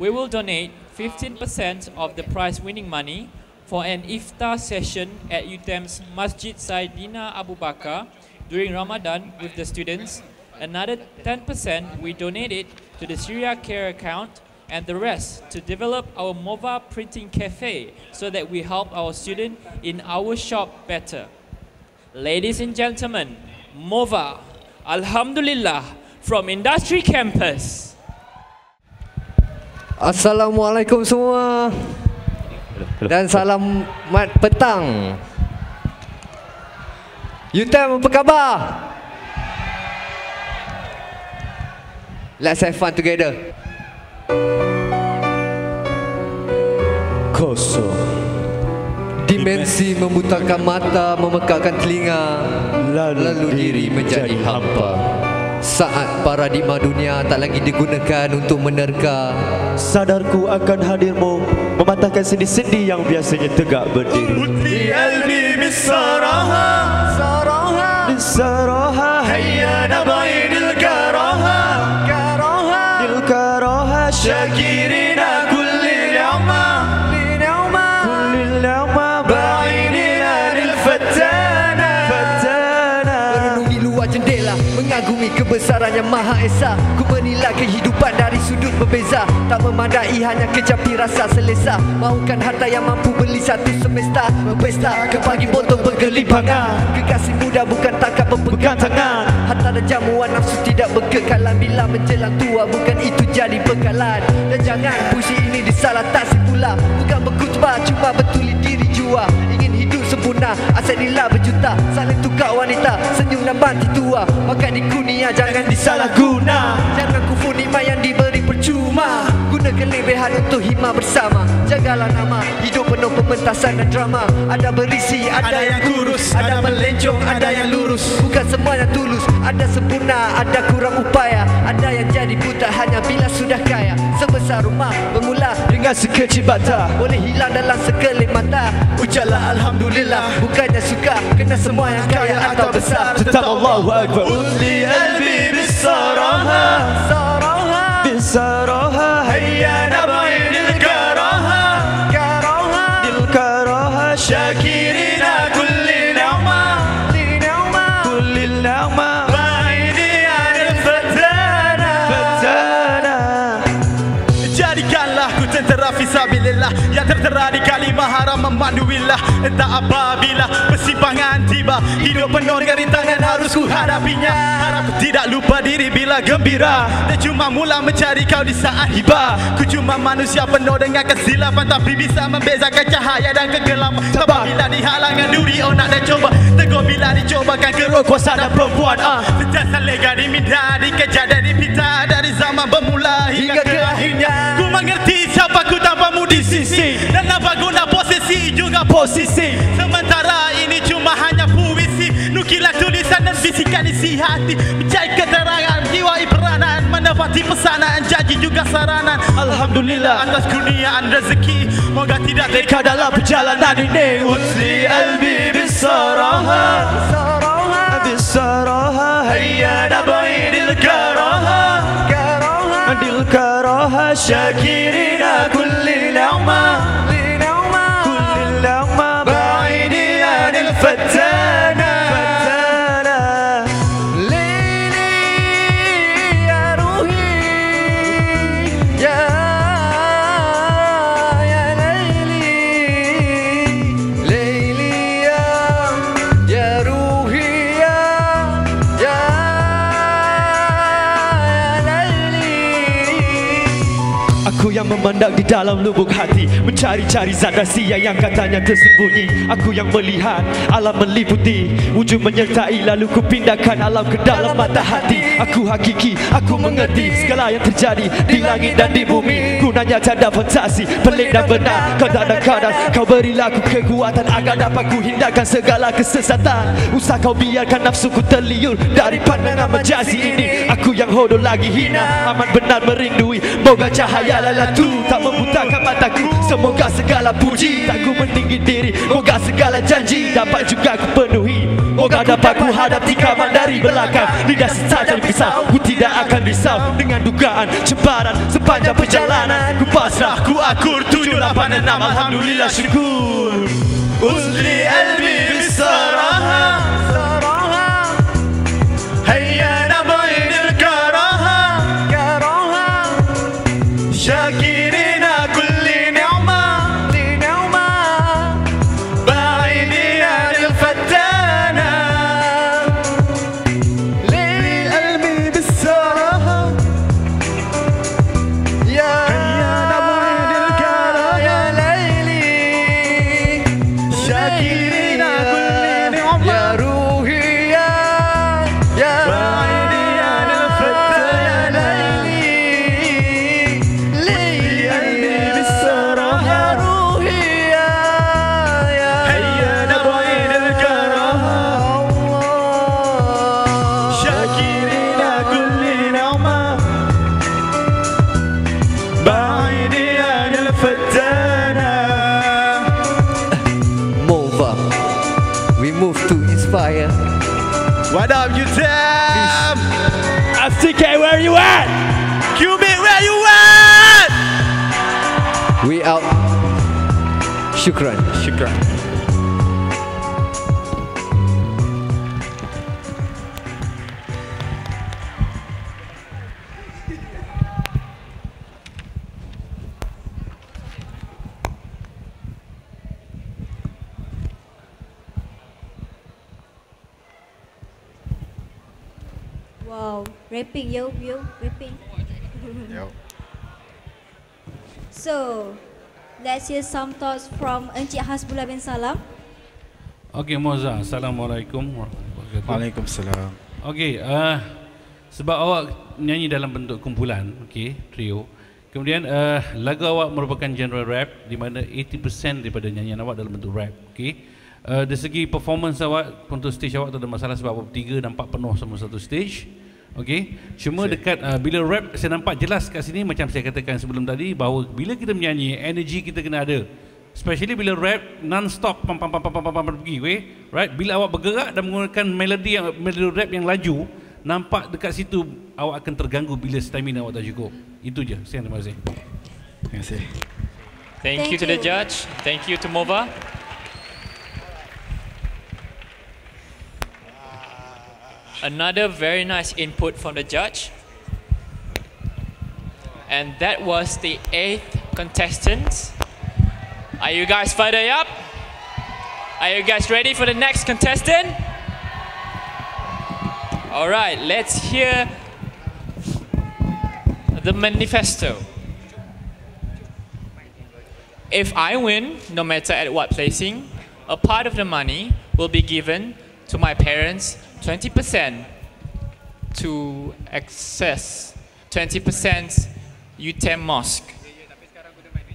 [SPEAKER 1] we will donate 15% of the prize winning money for an iftar session at UTEM's Masjid Saidina Abu Bakar during Ramadan with the students. Another 10% we donated to the Syria Care account and the rest to develop our MOVA printing cafe so that we help our students in our shop better. Ladies and gentlemen, MOVA, Alhamdulillah, from Industry Campus.
[SPEAKER 16] Assalamualaikum semua Dan salam mat petang Yutem apa khabar? Let's have fun together kosong dimensi membutakan mata memekakkan telinga lalu, lalu diri menjadi hampa. saat paradigma dunia tak lagi digunakan untuk menerka
[SPEAKER 17] sadarku akan hadirmu mematahkan sendi-sendi yang biasanya tegak berdiri.
[SPEAKER 18] Putri
[SPEAKER 17] elmi
[SPEAKER 16] misaraha. Saraha misaraha. Hey. Kebesaran yang Maha Esa. Ku menilai kehidupan dari sudut berbeza. Tak memadai hanya kecapi rasa selesa. Mahukan harta yang mampu beli satu semesta. Berpesta ke pagi botol bergelipangan Kekasih muda bukan tangkap berpegang tangan. Harta dan jamuan nafsu tidak berkekalan. Bila menjelang tua bukan itu jadi bekalan. Dan jangan puisi ini disalah tak pula Bukan berkutbah cuma betuli diri jua. Ingin hidup sempurna aset nilai berjuta. Saling tukar wanita. Senyum dan banti tua. Maka di dunia jangan disalahguna. Jangan kufur nikmat yang diberi percuma. Gunakan lebihan untuk hima bersama. Jagalah nama Hidup penuh pementasan dan drama. Ada berisi, ada, ada yang kurus Ada melencong, ada, ada yang lurus. Bukan semuanya tulus Ada sempurna, ada kurang upaya. Ada yang jadi buta hanya bila sudah kaya. Sebesar rumah, bermula Dengan sekecil bata. Boleh hilang dalam sekelip mata. Ucaplah Alhamdulillah Bukannya suka, kena semua yang kaya atau besar.
[SPEAKER 17] Tetap Allahu Akbar.
[SPEAKER 18] Uli Albi Bissaramah Yang tertera di kalimah haram memanduillah Entah apabila persimpangan tiba Hidup penuh dengan rintangan harus ku hadapinya Harap ku tidak lupa diri bila gembira. Dan cuma mula mencari kau di saat hibah. Ku cuma manusia penuh dengan kesilapan Tapi bisa membezakan cahaya dan kegelapan. Sebab bila dihalangan duri onak dan coba Tegur bila dicobakan keruk kuasa dan perempuan ah. Sentiasa lega diminta, dikejar dan dipita Dari zaman bermula hingga, ke akhirnya. Ku mengerti siapa di sisi. Dan apa guna posisi juga posisi. Sementara ini cuma hanya puisi. Nukilah tulisan dan bisikan isi hati. Mencari keterangan jiwa peranan. Menepati pesanan janji juga saranan. Alhamdulillah atas kurniaan rezeki. Moga tidak teka dalam perjalanan ini. Utsi albi bisaraha.
[SPEAKER 17] Bisaraha hayya
[SPEAKER 18] dabai dil karaha.
[SPEAKER 17] Dil karaha
[SPEAKER 7] syakirina kulli. للأومة كل اللومة بعيني عن
[SPEAKER 17] الفتاة memandang di dalam lubuk hati. Mencari-cari zat rahsia yang katanya tersembunyi. Aku yang melihat alam meliputi. Wujud menyertai lalu ku pindahkan alam ke dalam mata hati. Aku hakiki, aku mengerti segala yang terjadi Di langit dan di bumi. Gunanya tanda fantasi, pelik dan benar. Kau kadar, kau berilah aku kekuatan Agar dapat ku hindarkan segala kesesatan. Usah kau biarkan nafsuku terliur Dari pandangan majazi ini. Aku yang hodoh lagi hina. Amat benar merindui. Moga cahaya lalatu tak membutakan mataku Semoga segala puji. Tak ku meninggi diri. Moga segala janji Dapat juga ku penuhi. Moga dapat ku hadap tikaman dari belakang. Lidah sesat dan pisau Ku tidak akan risau. Dengan dugaan cebaran Sepanjang perjalanan Ku pasrah. Ku akur 7, 8, 6 Alhamdulillah syukur.
[SPEAKER 3] Uzli
[SPEAKER 2] al let's hear some thoughts from Encik Hasbullah bin Salam.
[SPEAKER 5] Okey Moza, Assalamualaikum warahmatullahi wabarakatuh.
[SPEAKER 3] Waalaikumsalam.
[SPEAKER 5] Okey, uh, sebab awak nyanyi dalam bentuk kumpulan, okey, trio. Kemudian uh, lagu awak merupakan genre rap di mana 80% daripada nyanyian awak dalam bentuk rap, okey. Uh, dari segi performance awak untuk stage awak tak ada masalah sebab awak bertiga nampak penuh semua satu stage. Okey. Cuma dekat uh, bila rap saya nampak jelas kat sini macam saya katakan sebelum tadi bahawa bila kita menyanyi energy kita kena ada. Especially bila rap non-stop pam pam pam pam pam pam, pam, pergi weh. Right? Bila awak bergerak dan menggunakan melodi yang melodi rap yang laju, nampak dekat situ awak akan terganggu bila stamina awak tak cukup. Itu je. Sekian terima kasih.
[SPEAKER 3] Terima kasih.
[SPEAKER 1] Thank,
[SPEAKER 2] Thank
[SPEAKER 1] you to the
[SPEAKER 2] you.
[SPEAKER 1] judge. Thank you to Mova. Another very nice input from the judge. And that was the eighth contestant. Are you guys fired up? Are you guys ready for the next contestant? All right, let's hear the manifesto. If I win, no matter at what placing, a part of the money will be given to my parents, 20% to access 20% UTEM Mosque.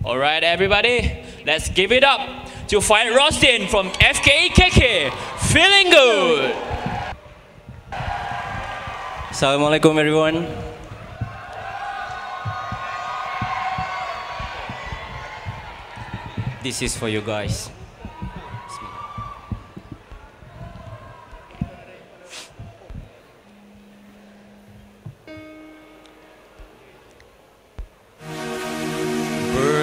[SPEAKER 1] All right, everybody, let's give it up to Fayed Rostin from FKKK. Feeling good.
[SPEAKER 8] Assalamualaikum everyone. This is for you guys.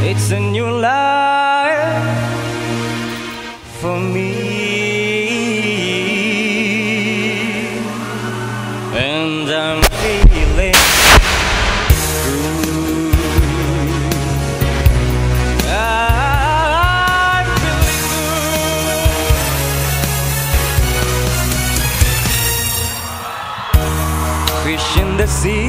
[SPEAKER 8] It's a new life for me. And I'm feeling good. I'm feeling good. Fish in the sea.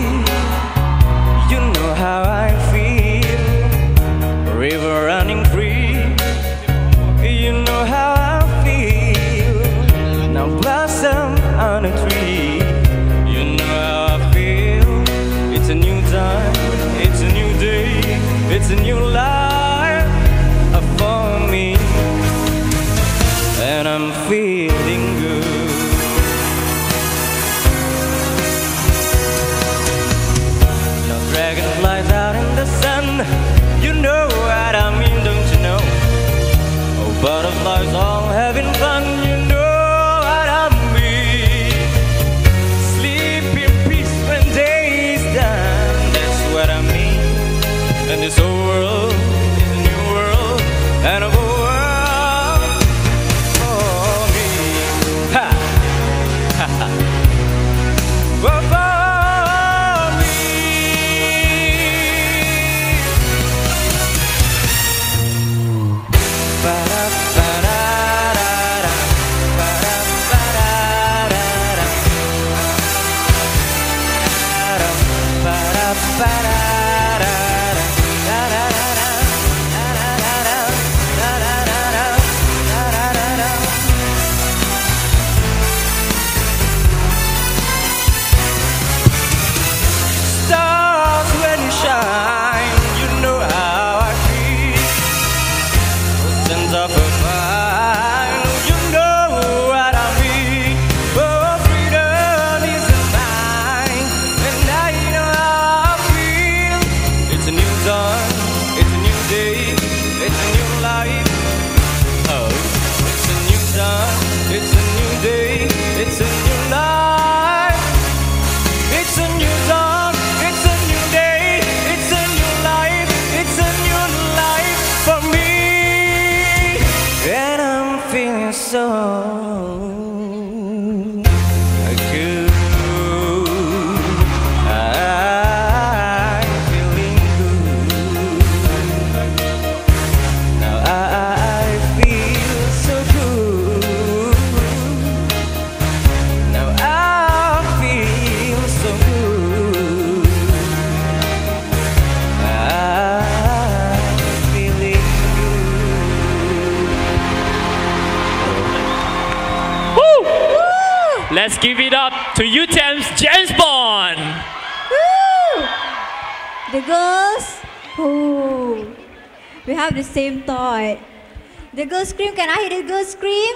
[SPEAKER 8] I
[SPEAKER 2] hear the girls scream?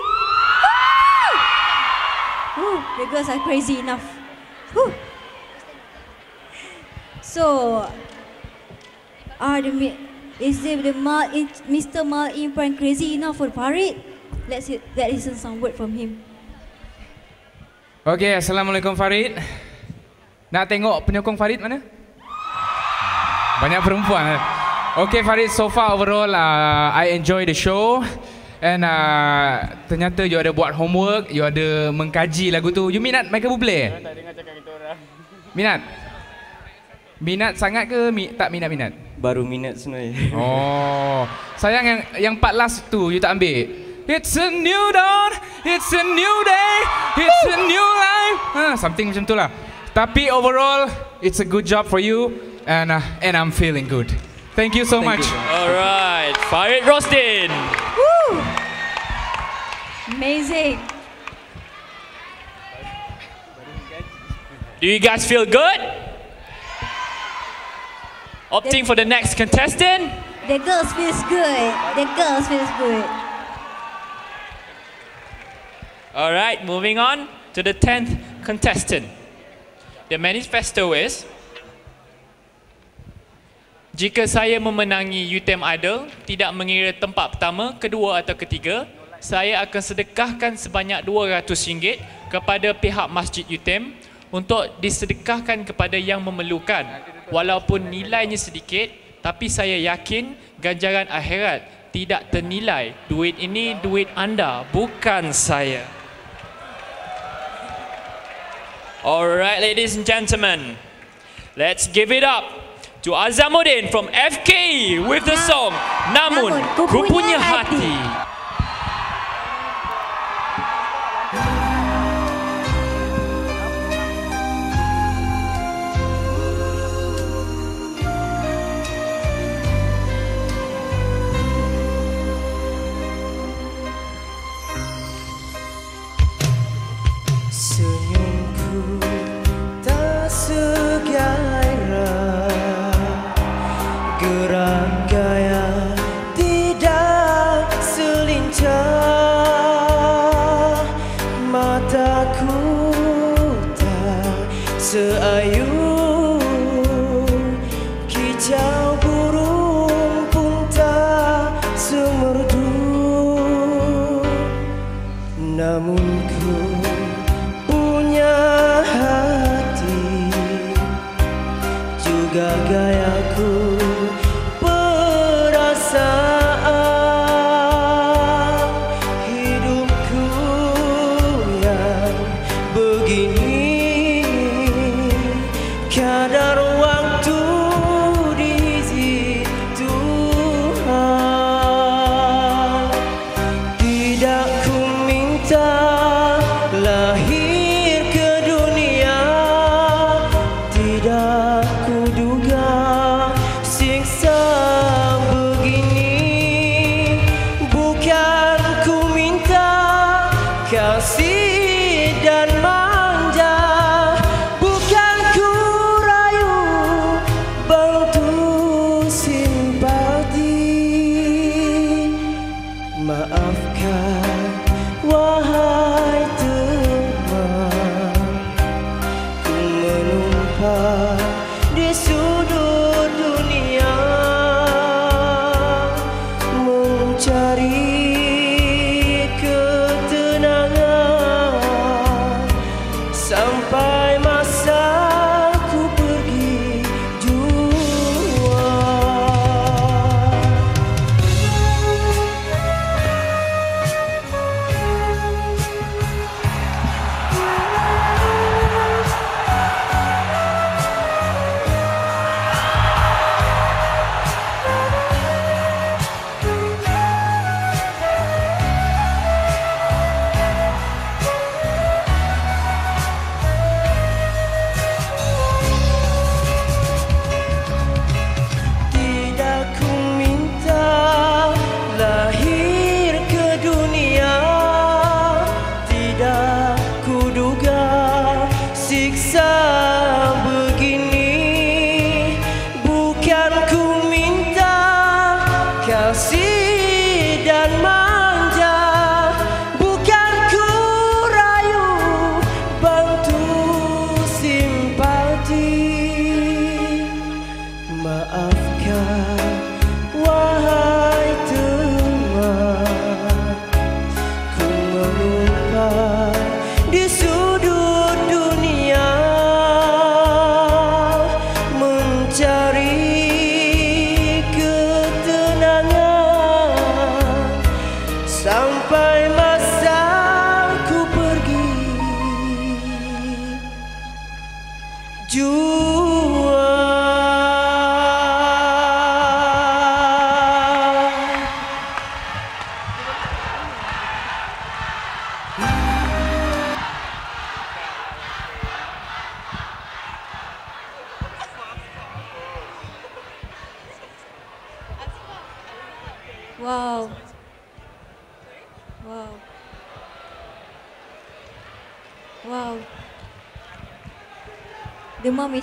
[SPEAKER 2] Woo! The girls are crazy enough. Woo. So, are the is the, the Mal, Mr. Mal Imran crazy enough for Farid? Let's let's listen some word from him.
[SPEAKER 6] Okay, Assalamualaikum Farid. Nak tengok penyokong Farid mana? Banyak perempuan. eh? Okay Farid, so far overall uh, I enjoy the show. And uh, ternyata you ada buat homework, you ada mengkaji lagu tu. You minat Michael Bublé?
[SPEAKER 19] Tak dengar cakap kita orang. [LAUGHS]
[SPEAKER 6] Minat? Minat sangat ke mi, tak minat-minat?
[SPEAKER 8] Baru minat sebenarnya. [LAUGHS]
[SPEAKER 6] Oh, sayang yang yang part last tu you tak ambil. It's a new dawn, it's a new day, it's a new life. Ha, something macam tu lah. Tapi overall, it's a good job for you and uh, and I'm feeling good. Thank you so much.
[SPEAKER 1] Alright, Farid Rostin.
[SPEAKER 2] Amazing.
[SPEAKER 1] Do you guys feel good? Opting for the next contestant.
[SPEAKER 2] The girls feels good. The girls feels good.
[SPEAKER 1] Alright, moving on to the 10th contestant. The manifesto is Jika saya memenangi UTM Idol, tidak mengira tempat pertama, kedua atau ketiga, saya akan sedekahkan sebanyak RM200 kepada pihak Masjid UTM untuk disedekahkan kepada yang memerlukan. Walaupun nilainya sedikit, tapi saya yakin ganjaran akhirat tidak ternilai. Duit ini duit anda, bukan saya. Alright, ladies and gentlemen, let's give it up to Azamuddin from FK with the song Namun Ku Punya Hati.
[SPEAKER 8] Senyumku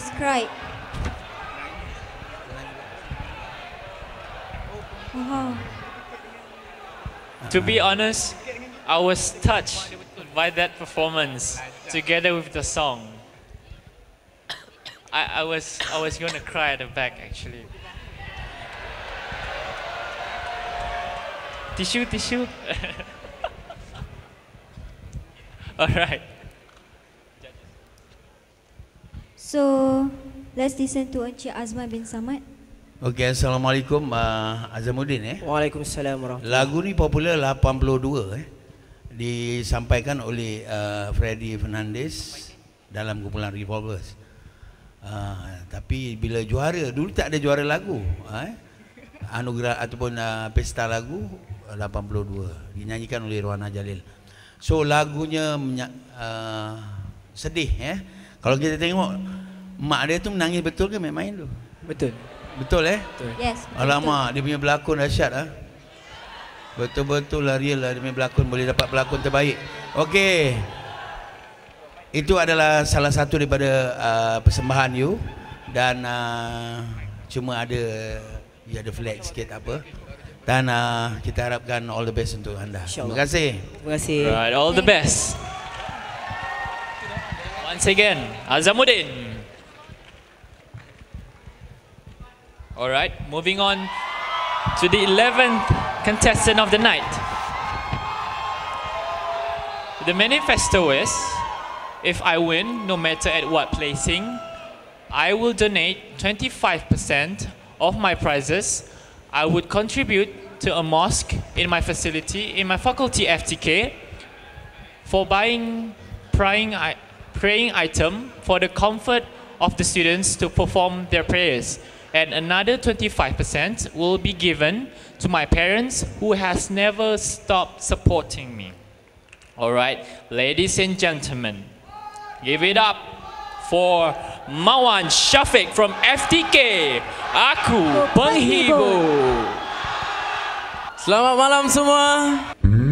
[SPEAKER 2] Is cried.
[SPEAKER 1] To be honest, I was touched by that performance together with the song. I, I was I was gonna cry at the back actually. Tissue, tissue. [LAUGHS] Alright.
[SPEAKER 2] So, listen to Encik Azman bin Samad.
[SPEAKER 4] Okey, Assalamualaikum uh, Azamuddin eh.
[SPEAKER 19] Waalaikumsalam warahmatullahi
[SPEAKER 4] Lagu ni popular 82 eh. Disampaikan oleh uh, Freddy Fernandez dalam kumpulan Revolvers. Uh, tapi bila juara, dulu tak ada juara lagu eh. Anugerah ataupun uh, pesta lagu uh, 82 dinyanyikan oleh Ruana Jalil. So lagunya uh, sedih eh. Kalau kita tengok mak dia tu menangis betul ke main-main tu?
[SPEAKER 19] Betul.
[SPEAKER 4] Betul eh?
[SPEAKER 19] Betul.
[SPEAKER 2] Yes.
[SPEAKER 4] Alamak, dia punya berlakon dahsyat ah. Betul-betul lah real lah dia punya berlakon boleh dapat pelakon terbaik. Okey. Itu adalah salah satu daripada uh, persembahan you dan uh, cuma ada ya ada flag sikit apa. Dan uh, kita harapkan all the best untuk anda. Terima kasih.
[SPEAKER 19] Terima kasih.
[SPEAKER 1] Right, all the best. Once again, Azamuddin. All right, moving on to the 11th contestant of the night. The manifesto is if I win, no matter at what placing, I will donate 25% of my prizes. I would contribute to a mosque in my facility, in my faculty FTK, for buying praying, praying item for the comfort of the students to perform their prayers. And another 25% will be given to my parents who has never stopped supporting me. All right, ladies and gentlemen, give it up for Mawan Shafiq from FTK. Aku penghibur.
[SPEAKER 20] Selamat malam semua.
[SPEAKER 2] Hmm.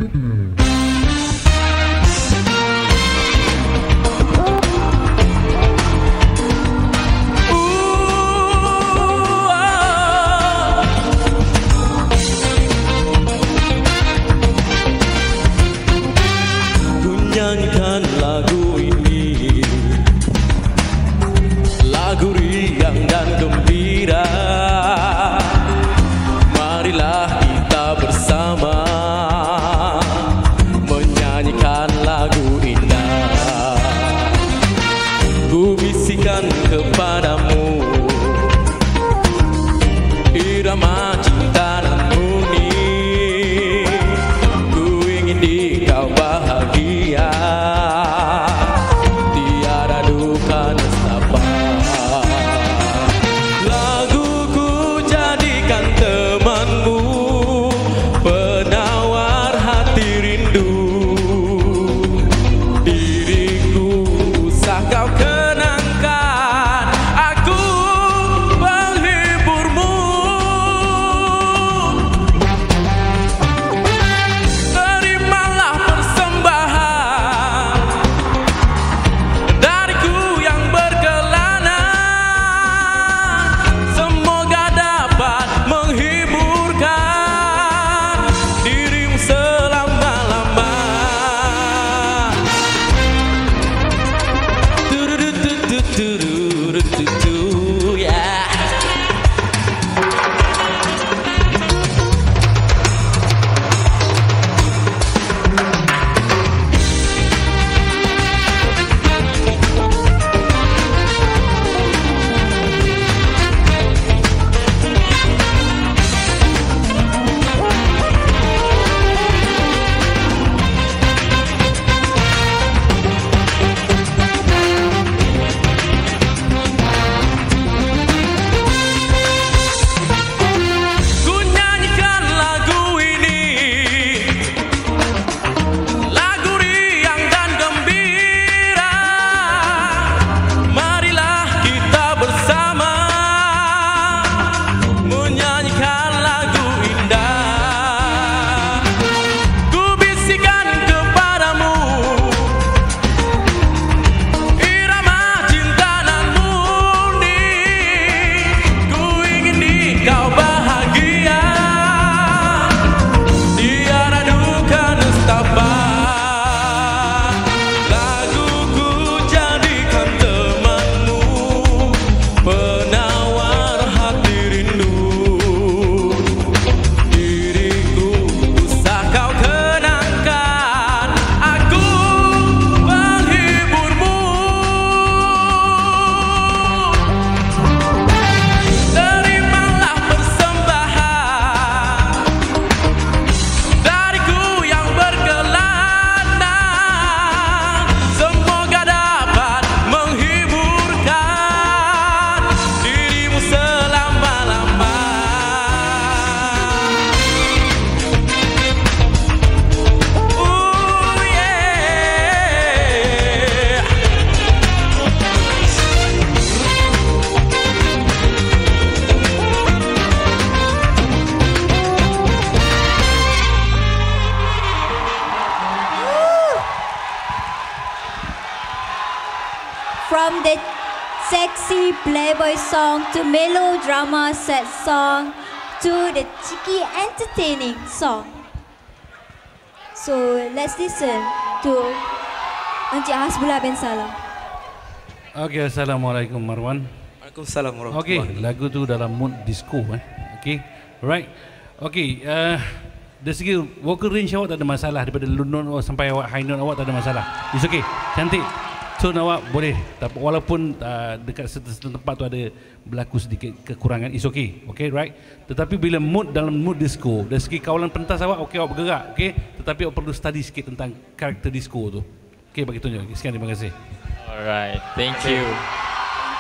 [SPEAKER 2] Melodrama sad song to the cheeky entertaining song. So let's listen to Encik Hasbullah bin Salam.
[SPEAKER 5] Okey, Assalamualaikum Marwan.
[SPEAKER 19] Waalaikumsalam
[SPEAKER 5] Okey, lagu tu dalam mood disco eh. Okey. Right. Okey, uh, dari segi vocal range awak tak ada masalah daripada low note awak sampai awak high note awak tak ada masalah. It's okay. Cantik. So awak boleh tapi walaupun uh, dekat certain tempat tu ada berlaku sedikit kekurangan it's okay. Okay, right? Tetapi bila mood dalam mood disco, dari segi kawalan pentas awak okay awak bergerak, okay? Tetapi awak perlu study sikit tentang karakter disco tu. Okay, bagi tunjuk. Sekian terima kasih.
[SPEAKER 1] Alright, thank you.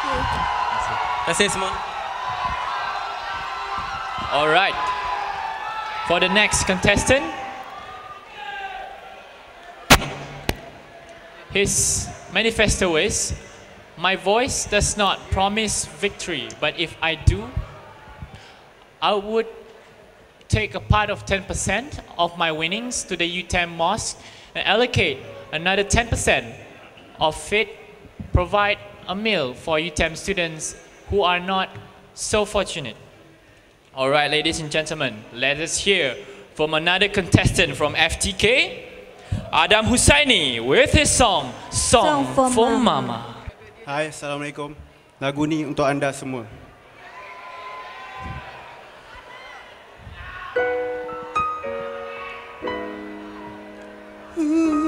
[SPEAKER 19] Terima kasih semua.
[SPEAKER 1] Alright. For the next contestant, his manifesto is My voice does not promise victory, but if I do, I would take a part of 10% of my winnings to the UTM Mosque and allocate another 10% of it, provide a meal for UTM students who are not so fortunate. All right, ladies and gentlemen, let us hear from another contestant from FTK, Adam Hussaini, with his song, Song,
[SPEAKER 21] Song for
[SPEAKER 1] for,
[SPEAKER 21] Mama.
[SPEAKER 1] Mama.
[SPEAKER 21] Hai, Assalamualaikum. Lagu ni untuk anda semua. Perjalanan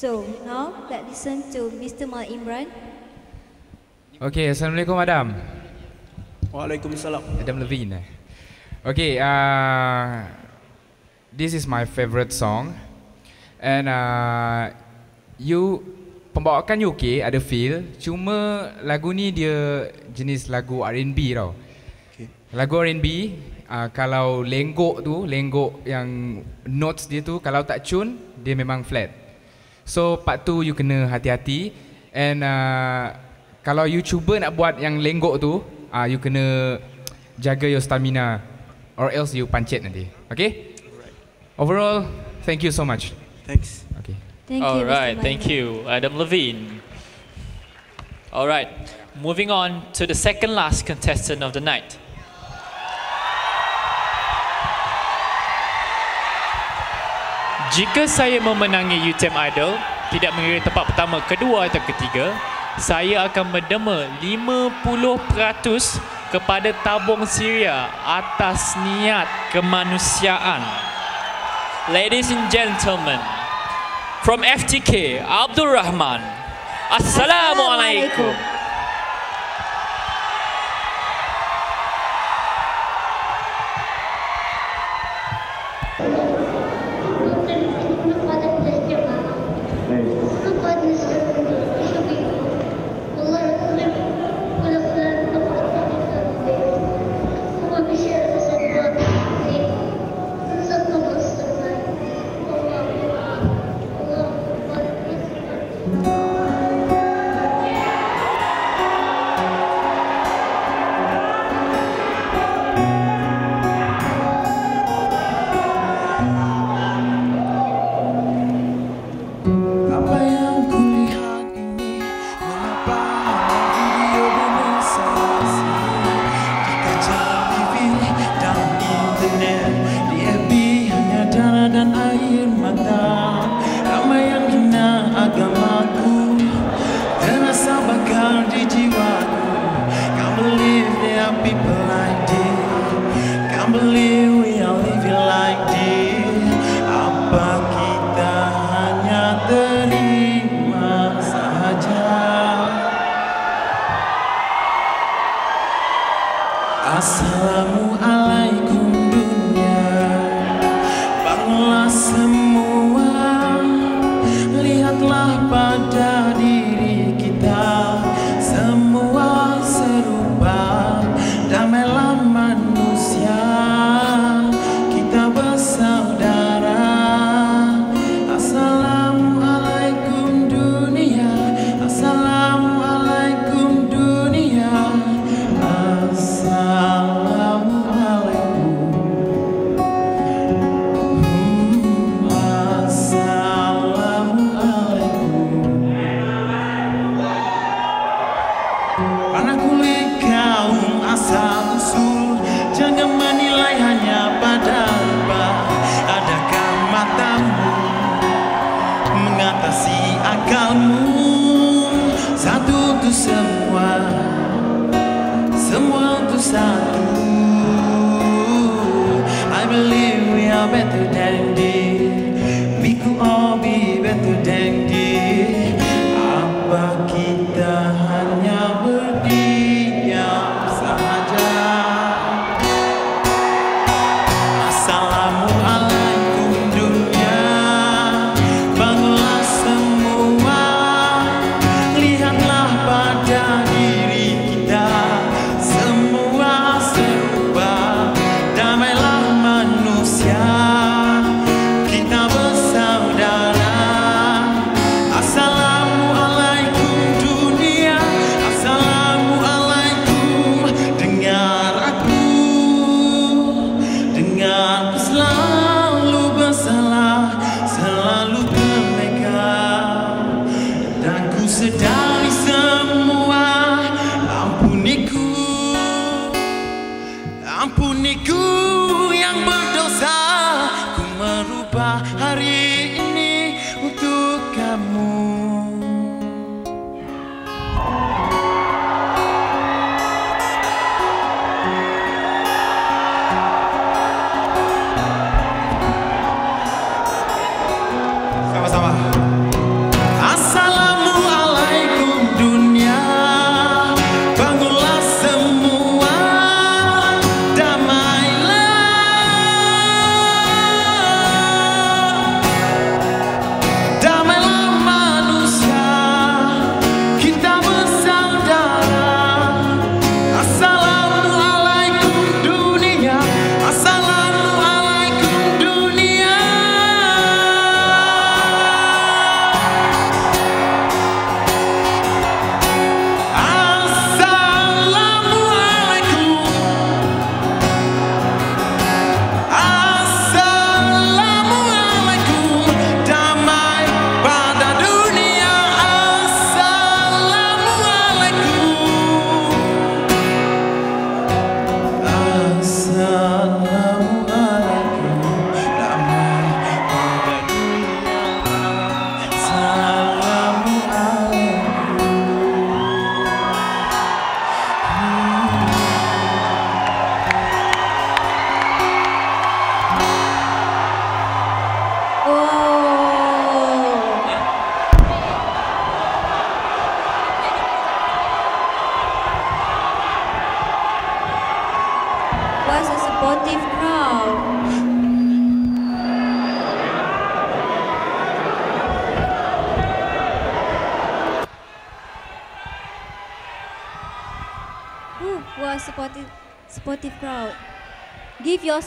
[SPEAKER 2] So now let's listen to Mr. Mal Imran.
[SPEAKER 6] Okay, Assalamualaikum Adam.
[SPEAKER 22] Waalaikumsalam.
[SPEAKER 6] Adam Levine. eh? Okay, uh, this is my favorite song. And uh, you pembawakan you okay, ada feel. Cuma lagu ni dia jenis lagu R&B tau.
[SPEAKER 22] Okay.
[SPEAKER 6] Lagu R&B uh, kalau lenggok tu, lenggok yang notes dia tu kalau tak tune dia memang flat. So part tu you kena hati-hati and uh, kalau you cuba nak buat yang lenggok tu, uh, you kena jaga your stamina or else you pancit nanti. Okay? Overall, thank you so much.
[SPEAKER 22] Thanks.
[SPEAKER 6] Okay.
[SPEAKER 2] Thank
[SPEAKER 1] All
[SPEAKER 2] you,
[SPEAKER 1] right,
[SPEAKER 2] Mr.
[SPEAKER 1] thank you, Adam Levine. All right, moving on to the second last contestant of the night. Jika saya memenangi UTM Idol, tidak mengira tempat pertama, kedua atau ketiga, saya akan mendema 50% kepada tabung Syria atas niat kemanusiaan. Ladies and gentlemen, from FTK, Abdul Rahman. Assalamualaikum.
[SPEAKER 8] Apa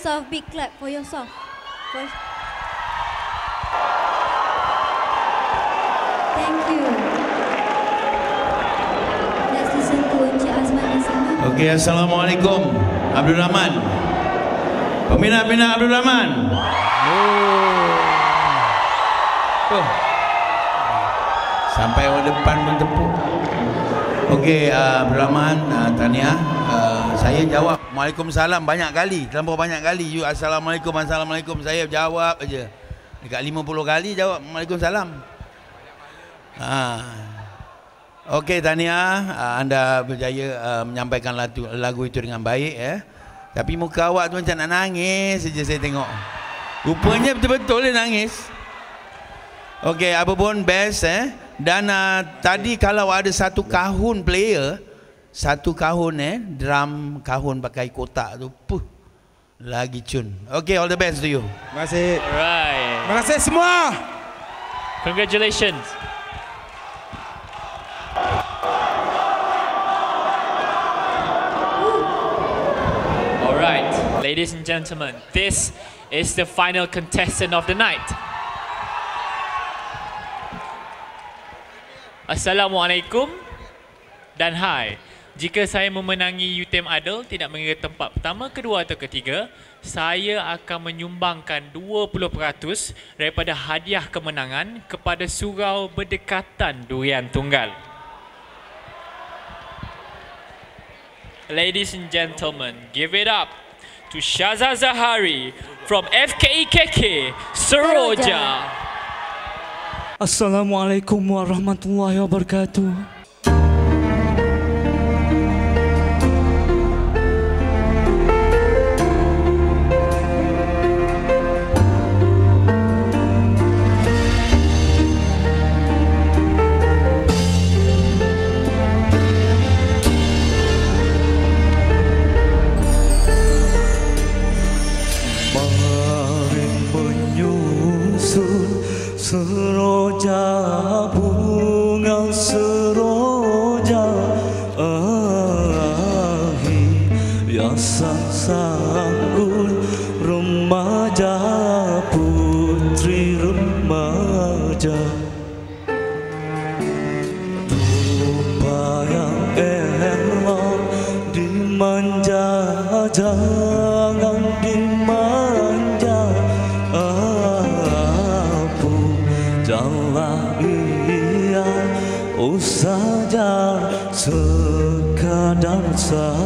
[SPEAKER 2] yourself big clap for yourself. For... Thank you. Let's listen to Encik Azman Salma.
[SPEAKER 4] Okey, Assalamualaikum. Abdul Rahman. Peminat-peminat Abdul Rahman. Oh. Sampai orang depan pun tepuk. Okey, uh, Abdul Rahman, uh, Tahniah. Uh, saya jawab Waalaikumsalam banyak kali. Terlampau banyak kali. You Assalamualaikum, Assalamualaikum. Saya jawab aja. Dekat 50 kali jawab Waalaikumsalam. Ha. Okey Tahniah, uh, anda berjaya uh, menyampaikan lagu, lagu itu dengan baik ya. Tapi muka awak tu macam nak nangis saja saya tengok. Rupanya betul-betul dia nangis. Okey, apa pun best eh. Dan uh, tadi kalau ada satu kahun player, satu kahun eh, drum kahun pakai kotak tu, puh, lagi cun. Okey, all the best to you.
[SPEAKER 6] Terima kasih.
[SPEAKER 1] Alright.
[SPEAKER 6] Terima kasih semua.
[SPEAKER 1] Congratulations. All right, ladies and gentlemen, this is the final contestant of the night. Assalamualaikum dan hai. Jika saya memenangi UTM Idol tidak mengira tempat pertama, kedua atau ketiga, saya akan menyumbangkan 20% daripada hadiah kemenangan kepada surau berdekatan Durian Tunggal. Ladies and gentlemen, give it up to Shaza Zahari from FKIKK Seroja.
[SPEAKER 23] Assalamualaikum warahmatullahi wabarakatuh. Jangan dimanja Aku janganlah ia Oh saja sekadar saja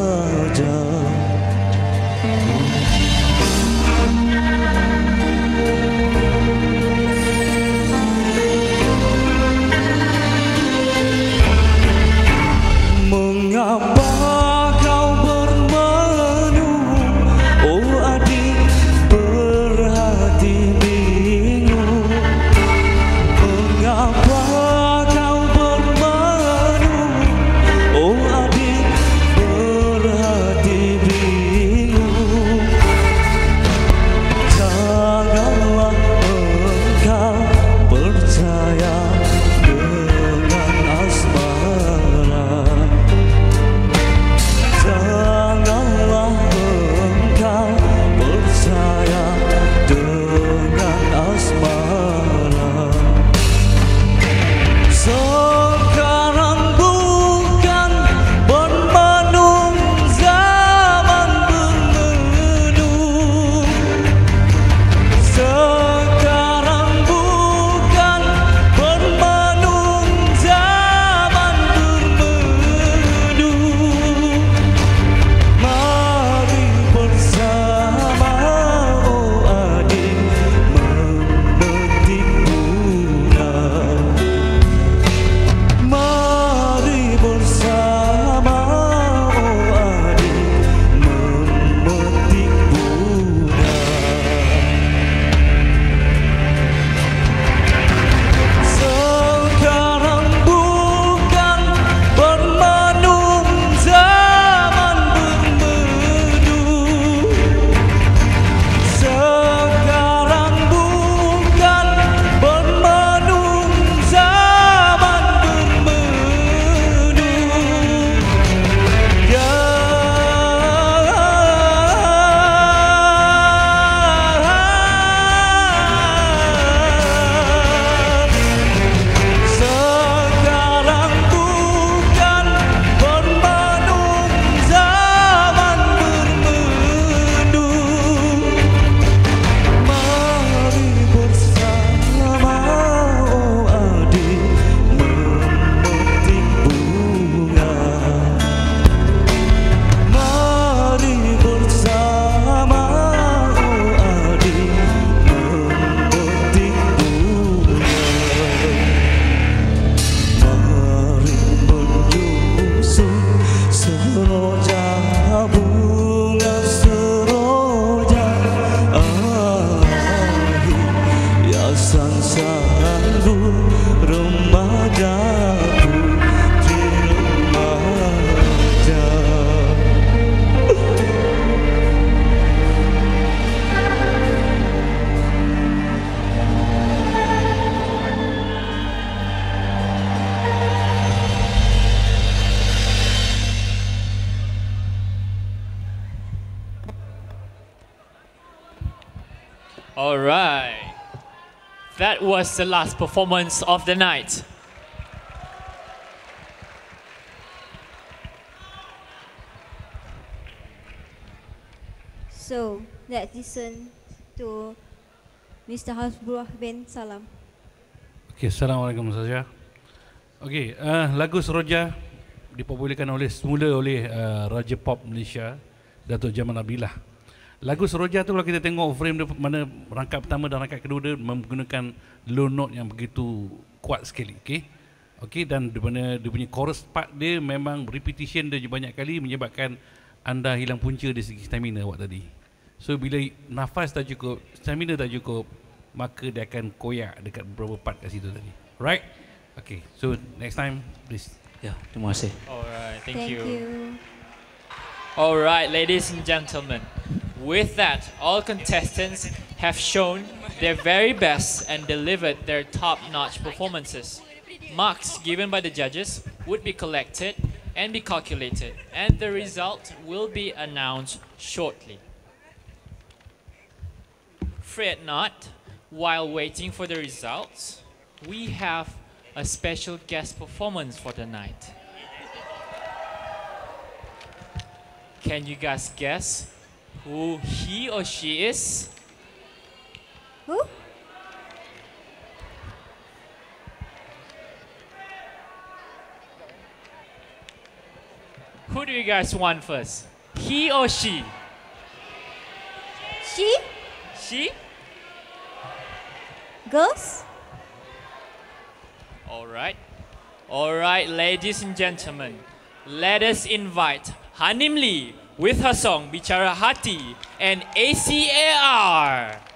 [SPEAKER 1] That was the last performance of the night.
[SPEAKER 2] So, let's listen to Mr. Hasbullah bin Salam.
[SPEAKER 5] Okey, Assalamualaikum saja. Okey, uh, lagu Seroja dipopularkan oleh semula oleh uh, Raja Pop Malaysia Datuk Jamal Nabilah. Lagu Seroja tu kalau kita tengok frame dia mana rangkap pertama dan rangkap kedua dia menggunakan low note yang begitu kuat sekali, okey. Okey dan di mana dia punya chorus part dia memang repetition dia banyak kali menyebabkan anda hilang punca dari segi stamina awak tadi. So bila nafas tak cukup, stamina tak cukup, maka dia akan koyak dekat beberapa part kat situ tadi. Right? Okay, so next time please.
[SPEAKER 24] Ya, terima kasih.
[SPEAKER 1] Alright, thank,
[SPEAKER 2] Thank
[SPEAKER 1] you.
[SPEAKER 2] you.
[SPEAKER 1] Alright, ladies and gentlemen. With that, all contestants have shown their very best and delivered their top-notch performances. Marks given by the judges would be collected and be calculated, and the result will be announced shortly. Fret not, while waiting for the results, we have a special guest performance for the night. Can you guys guess who he or she is?
[SPEAKER 2] Who?
[SPEAKER 1] Who do you guys want first? He or she?
[SPEAKER 2] She?
[SPEAKER 1] She?
[SPEAKER 2] Girls?
[SPEAKER 1] All right. All right, ladies and gentlemen, let us invite Hanim Lee with her song Bicara Hati and ACAR.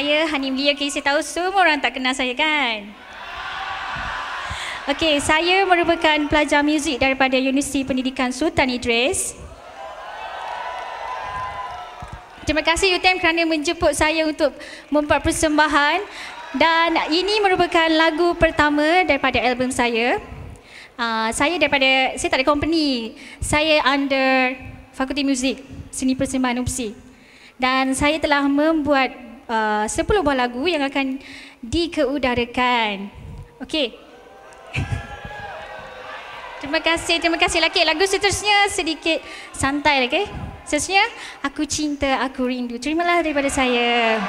[SPEAKER 15] Saya Hanim Lia okay, saya tahu semua orang tak kenal saya kan? Okey, saya merupakan pelajar muzik daripada Universiti Pendidikan Sultan Idris. Terima kasih UTM kerana menjemput saya untuk membuat persembahan dan ini merupakan lagu pertama daripada album saya. Uh, saya daripada saya tak ada company. Saya under Fakulti Muzik Seni Persembahan UPSI. Dan saya telah membuat uh, 10 buah lagu yang akan dikeudarakan. Okey. [LAUGHS] terima kasih, terima kasih lagi. Lagu seterusnya sedikit santai lagi. Okay? Seterusnya, Aku Cinta, Aku Rindu. Terimalah daripada saya.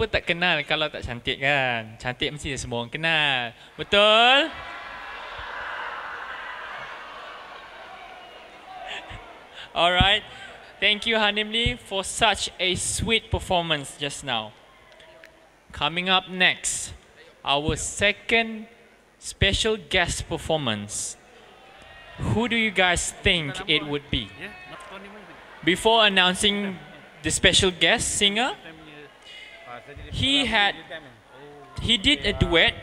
[SPEAKER 1] Siapa tak kenal kalau tak cantik kan? Cantik mesti semua orang kenal. Betul? [LAUGHS] Alright. Thank you Hanim Lee for such a sweet performance just now. Coming up next, our second special guest performance. Who do you guys think it would be? Before announcing the special guest singer, he had he did a duet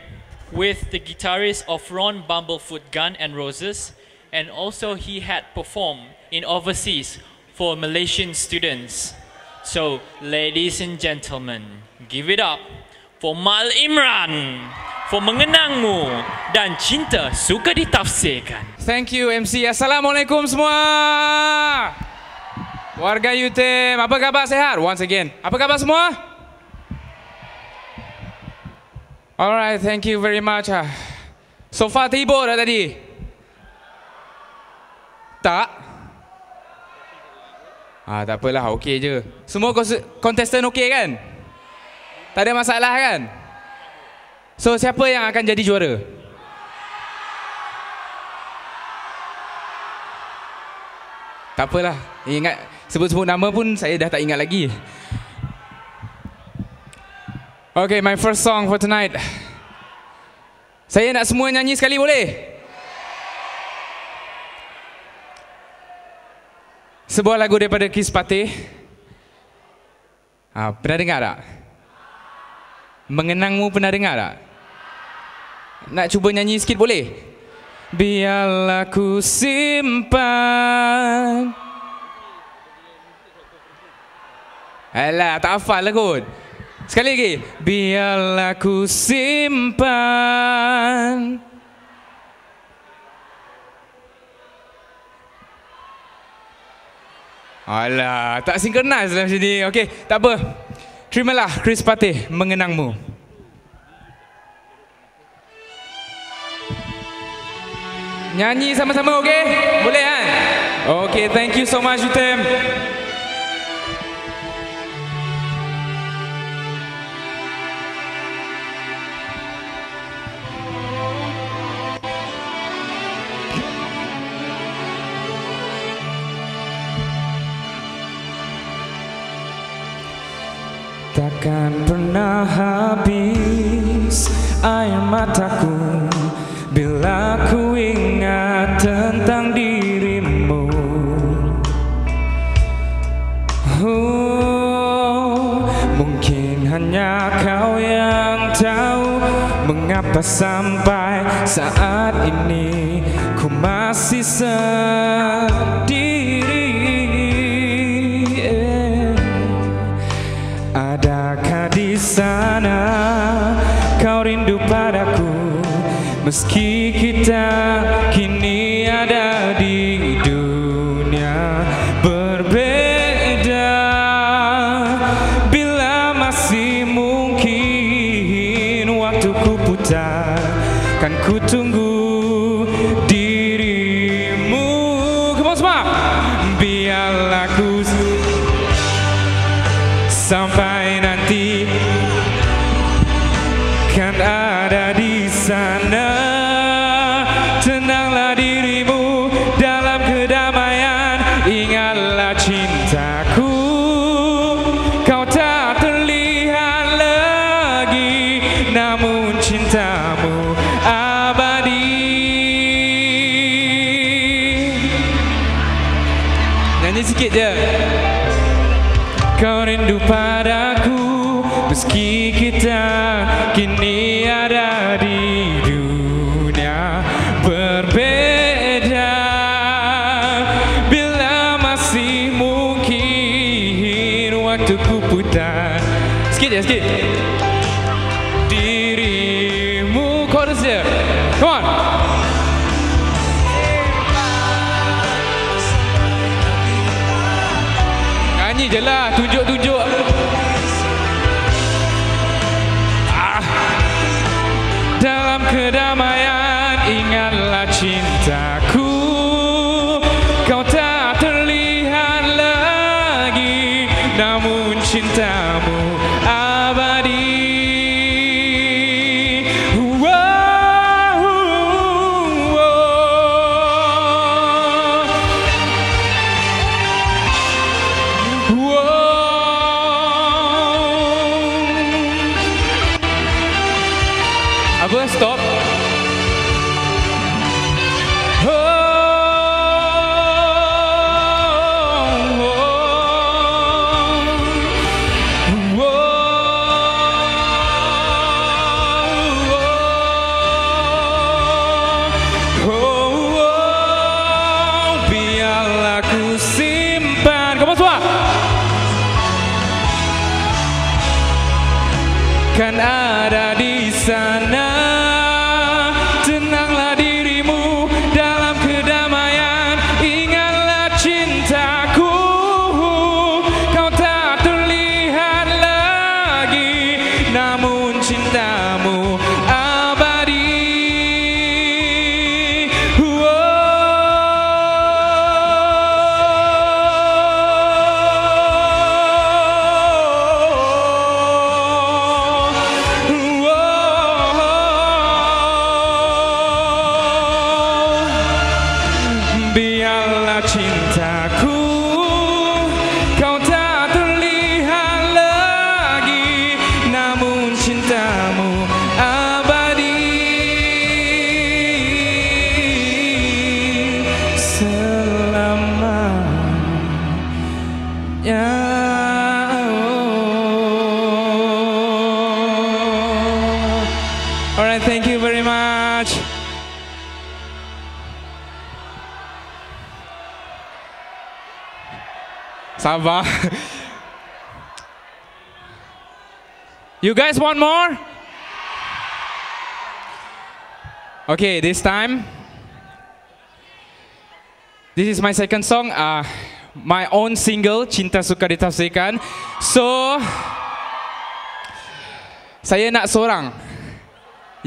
[SPEAKER 1] with the guitarist of Ron Bumblefoot Gun and Roses, and also he had performed in overseas for Malaysian students. So, ladies and gentlemen, give it up for Mal Imran for Mengenangmu dan Cinta Suka Ditafsirkan.
[SPEAKER 6] Thank you MC. Assalamualaikum semua. Warga UTM, apa khabar sehat? Once again, apa khabar semua? Alright, thank you very much. ah. So far tiba dah tadi? Tak? Ah, tak apalah, okey je. Semua kontestan okey kan? Tak ada masalah kan? So siapa yang akan jadi juara? Tak apalah. Ingat sebut-sebut nama pun saya dah tak ingat lagi. Okay, my first song for tonight. Saya nak semua nyanyi sekali boleh? Sebuah lagu daripada Kis Patih. Ha, pernah dengar tak? Mengenangmu pernah dengar tak? Nak cuba nyanyi sikit boleh? Biarlah ku simpan Alah, tak hafal lah kot Sekali lagi Biarlah ku simpan Alah, tak synchronize lah macam ni Okey, tak apa Terimalah Chris Patih Mengenangmu Nyanyi sama-sama okey? Boleh kan? Okey, thank you so much Utem. Takkan pernah habis air mataku. Bila ku ingat tentang dirimu. Oh, Mungkin hanya kau yang tahu Mengapa sampai saat ini Ku masih sendiri Meski kita You guys want more? Okay, this time. This is my second song. Uh, my own single, Cinta Suka Ditafsirkan. So, saya nak seorang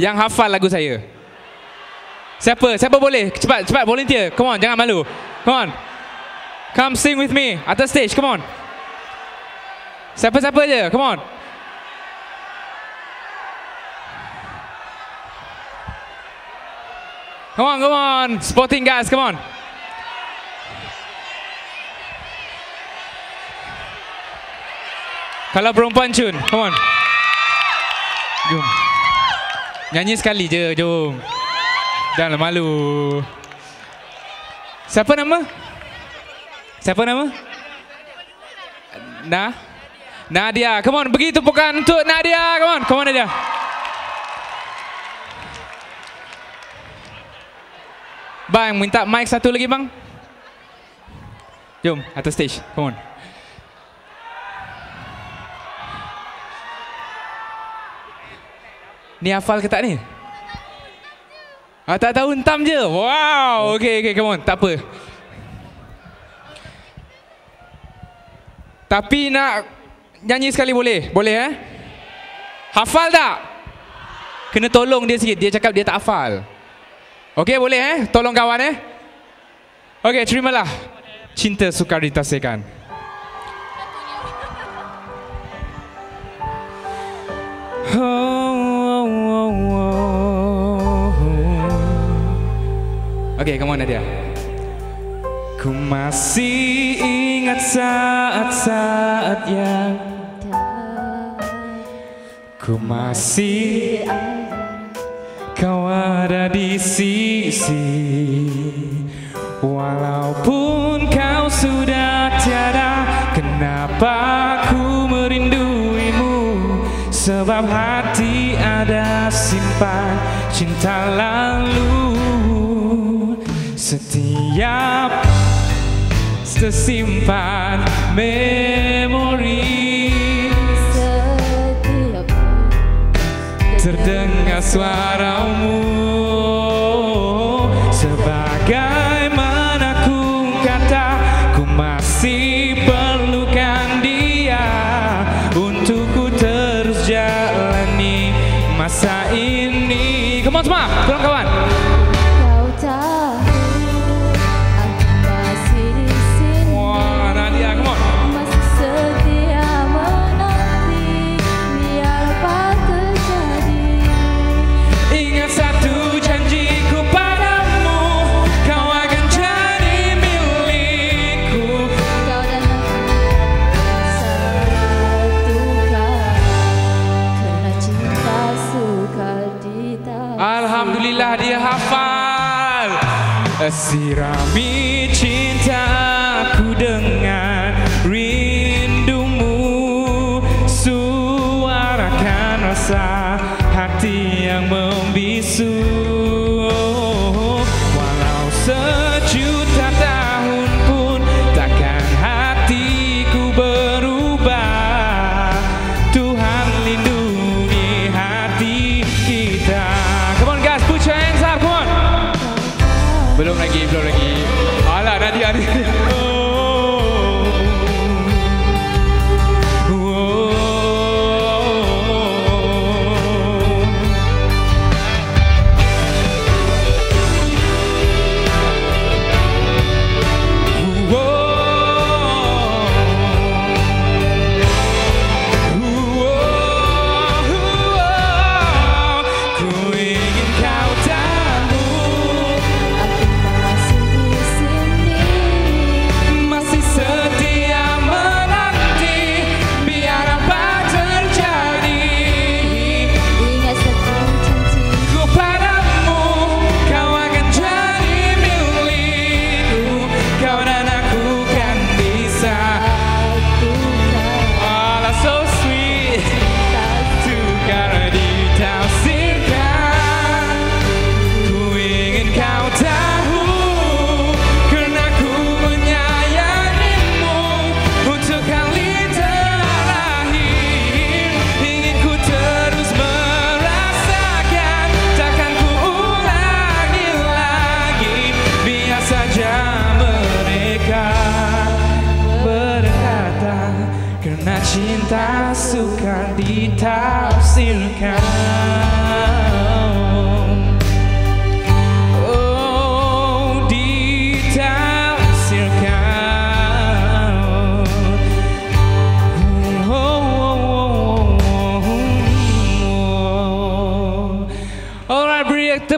[SPEAKER 6] yang hafal lagu saya. Siapa? Siapa boleh? Cepat, cepat volunteer. Come on, jangan malu. Come on. Come sing with me atas stage. Come on. Siapa-siapa je. Come on. Come on, come on. Sporting guys, come on. Kalau perempuan cun, come on. Jom. Nyanyi sekali je, jom. Janganlah malu. Siapa nama? Siapa nama? Nah? Nadia. Come on, bagi tepukan untuk Nadia. Come on, come on Nadia. Bang, minta mic satu lagi bang. Jom, atas stage. Come on. Ni hafal ke tak ni? Ah, tak tahu entam je. Wow. Okay, okay, come on. Tak apa. Tapi nak nyanyi sekali boleh? Boleh eh? Hafal tak? Kena tolong dia sikit. Dia cakap dia tak hafal. Okey, boleh eh? Tolong kawan eh? Okey, terimalah. Cinta sukar ditasirkan. Okey, come on Nadia. Ku masih ingat saat-saat yang Ku masih kau ada di sisi. Walaupun kau sudah tiada Kenapa ku merinduimu? Sebab hati ada simpan cinta lalu. Setiap tersimpan memori assoar ao mundo.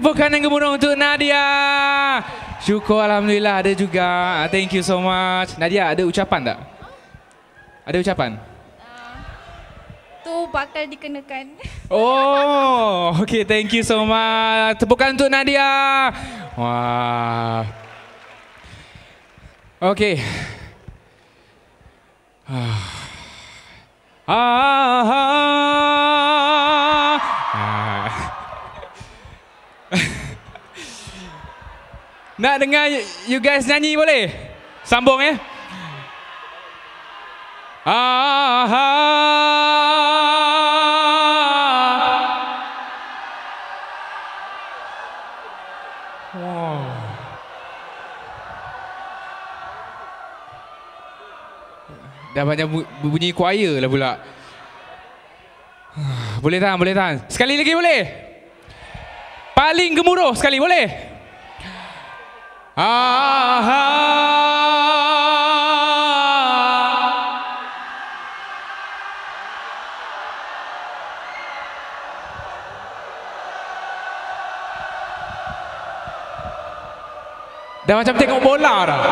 [SPEAKER 6] Tepukan yang gemuruh untuk Nadia. Syukur Alhamdulillah ada juga. Thank you so much. Nadia, ada ucapan tak? Ada ucapan?
[SPEAKER 24] Tu bakal dikenakan. [LAUGHS]
[SPEAKER 6] Oh, okay, thank you so much. Tepukan untuk Nadia. Wah. Okay. Ah. Ah. Ah. Nak dengar you- guys nyanyi boleh? Sambung ya. Ah. Wow. Dah banyak bu- bunyi choir lah pula. [SIGHS] Boleh tahan, boleh tahan. Sekali lagi boleh? Paling gemuruh sekali boleh? Ah. Dah macam tengok bola dah.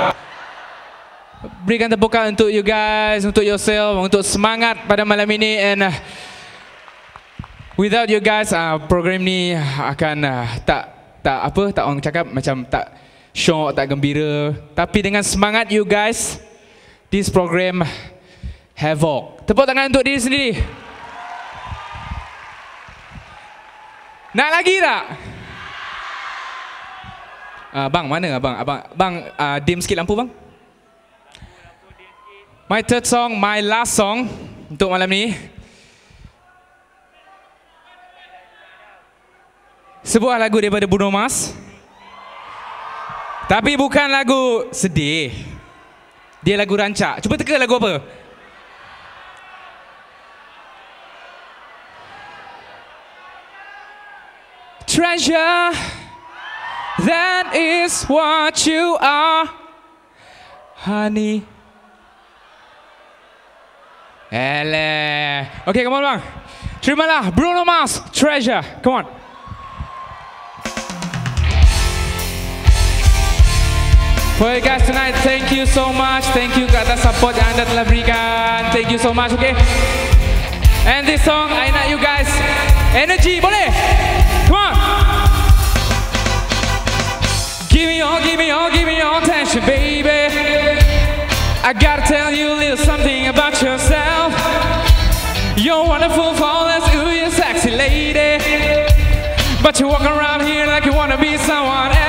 [SPEAKER 6] Berikan tepukan untuk you guys, untuk yourself, untuk semangat pada malam ini and uh, without you guys uh, program ni akan uh, tak tak apa tak orang cakap macam tak syok, tak gembira. Tapi dengan semangat you guys, this program havoc. Tepuk tangan untuk diri sendiri. Nak lagi tak? Uh, bang, mana abang? Abang, bang, uh, dim sikit lampu bang. My third song, my last song untuk malam ni. Sebuah lagu daripada Bruno Mars. Tapi bukan lagu sedih. Dia lagu rancak. Cuba teka lagu apa? treasure. That is what you are, honey. Ele. Okay, come on bang. Terimalah Bruno Mars, Treasure. Come on. For you guys tonight, thank you so much. Thank you ke atas support yang anda telah berikan. Thank you so much, okay? And this song, I nak you guys energy, boleh? Come on. Give me all, give me all, give me all attention, baby. I gotta tell you a little something about yourself. You're wonderful, flawless, ooh, you're sexy lady. But you walk around here like you wanna be someone else.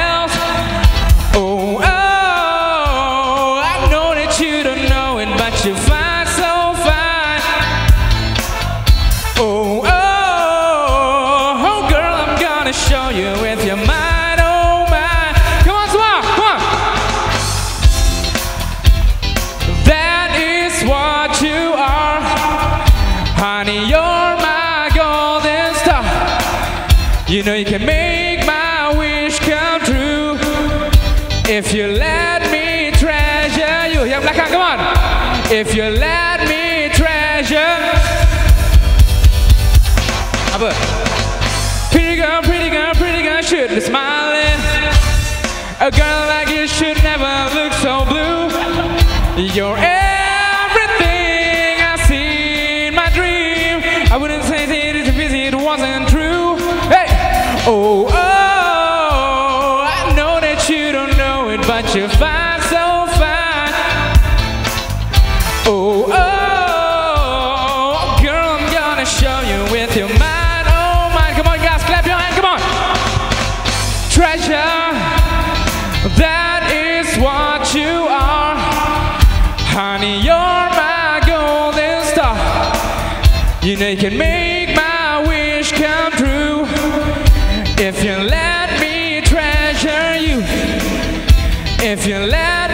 [SPEAKER 6] If you let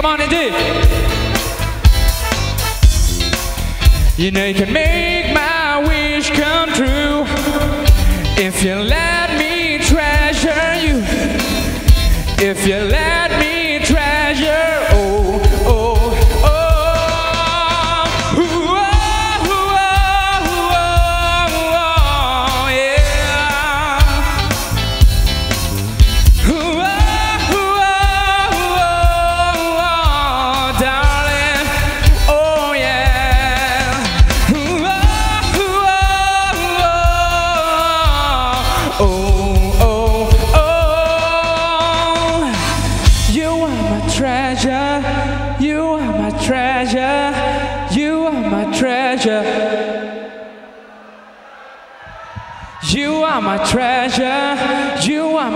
[SPEAKER 6] come on, energy. You know you can make my wish come true if you let me treasure you. If you let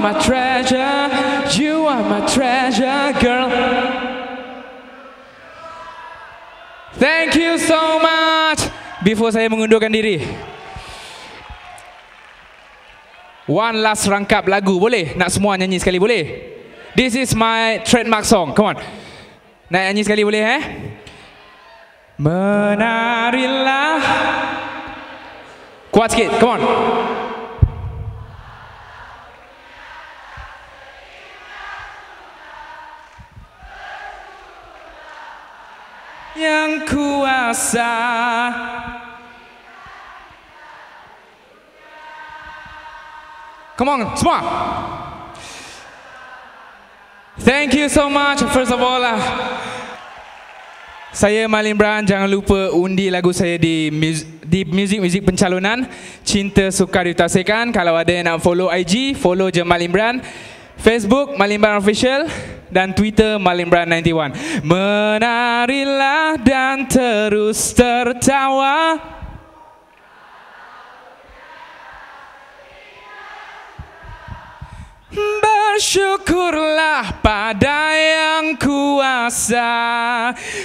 [SPEAKER 6] my treasure. You are my treasure, girl. Thank you so much. Before saya mengundurkan diri. One last rangkap lagu boleh? Nak semua nyanyi sekali boleh? This is my trademark song. Come on. Nak nyanyi sekali boleh eh? Menarilah. Kuat sikit. Come on. Kuasa Come on, semua. Thank you so much. First of all, uh, saya Malin Bran. Jangan lupa undi lagu saya di di Music Pencalonan. Cinta Sukar Ditaksikan. Kalau ada yang nak follow IG, follow je Malin Bran. Facebook Malimban Official dan Twitter Malimban 91. Menarilah dan terus tertawa. Bersyukurlah pada yang kuasa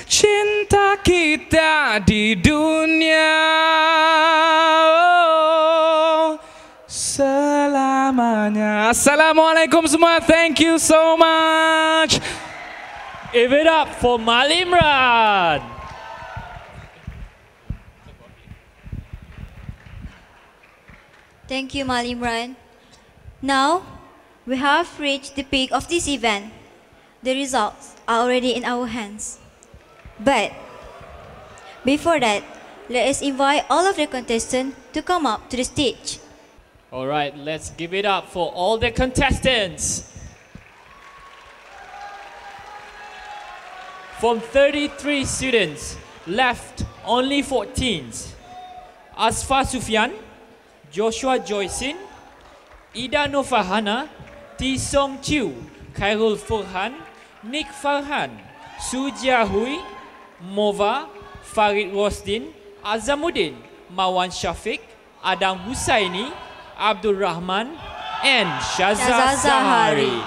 [SPEAKER 6] Cinta kita di dunia oh, Selamanya Assalamualaikum semua Thank you so much
[SPEAKER 1] Give it up for Malimran.
[SPEAKER 2] Thank you, Mal Imran. Now, we have reached the peak of this event. The results are already in our hands. But, before that, let us invite all of the contestants to come up to the stage.
[SPEAKER 1] All right, let's give it up for all the contestants. From 33 students, left only 14. Asfa Sufyan, Joshua Joycin, Ida Nofahana, T Song Chiu, Khairul Furhan, Nick Farhan, Sujia Hui, Mova, Farid Rosdin, Azamuddin, Mawan Shafiq, Adam Husaini, Abdul Rahman, and Shaza
[SPEAKER 2] Zahari.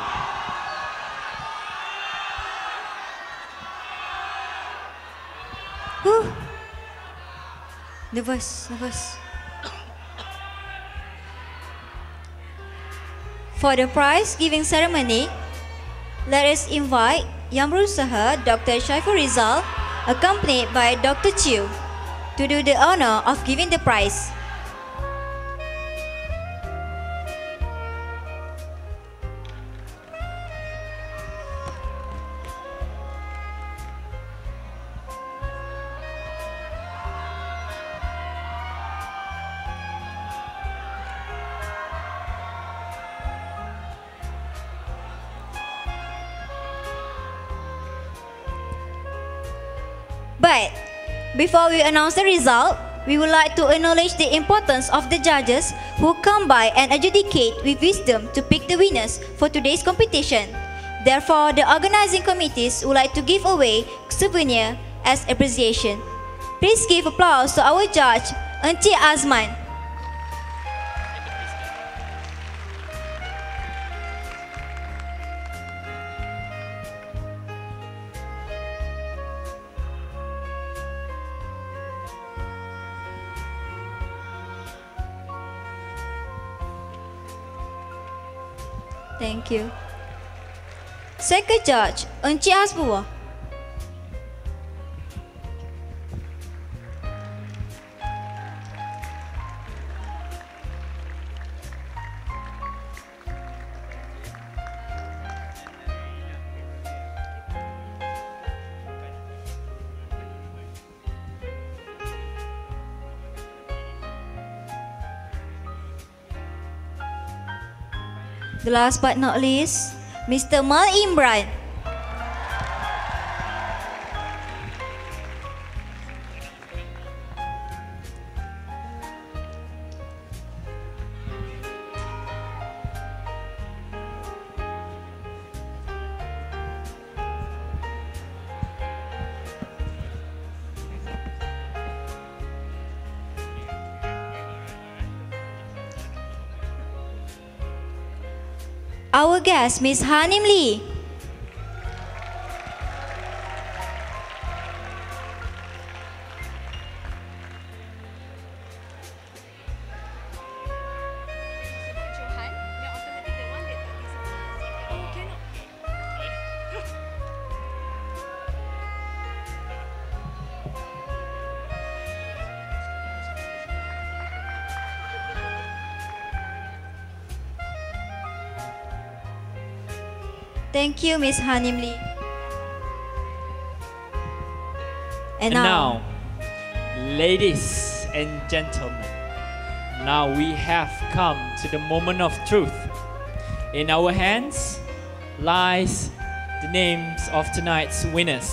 [SPEAKER 2] Nervous, nervous. For the prize giving ceremony, let us invite Yang Berusaha Dr. Syaiful Rizal, accompanied by Dr. Chiu, to do the honor of giving the prize. Before we announce the result, we would like to acknowledge the importance of the judges who come by and adjudicate with wisdom to pick the winners for today's competition. Therefore, the organizing committees would like to give away souvenir as appreciation. Please give applause to our judge, Encik Azman. You. Second judge, Encik Hasbullah. Last but not least, Mr. Mal Imran. Miss Hanim Lee. Thank you, Miss Hanim Lee.
[SPEAKER 1] And
[SPEAKER 2] And, now,
[SPEAKER 1] now, ladies and gentlemen, now we have come to the moment of truth. In our hands lies the names of tonight's winners.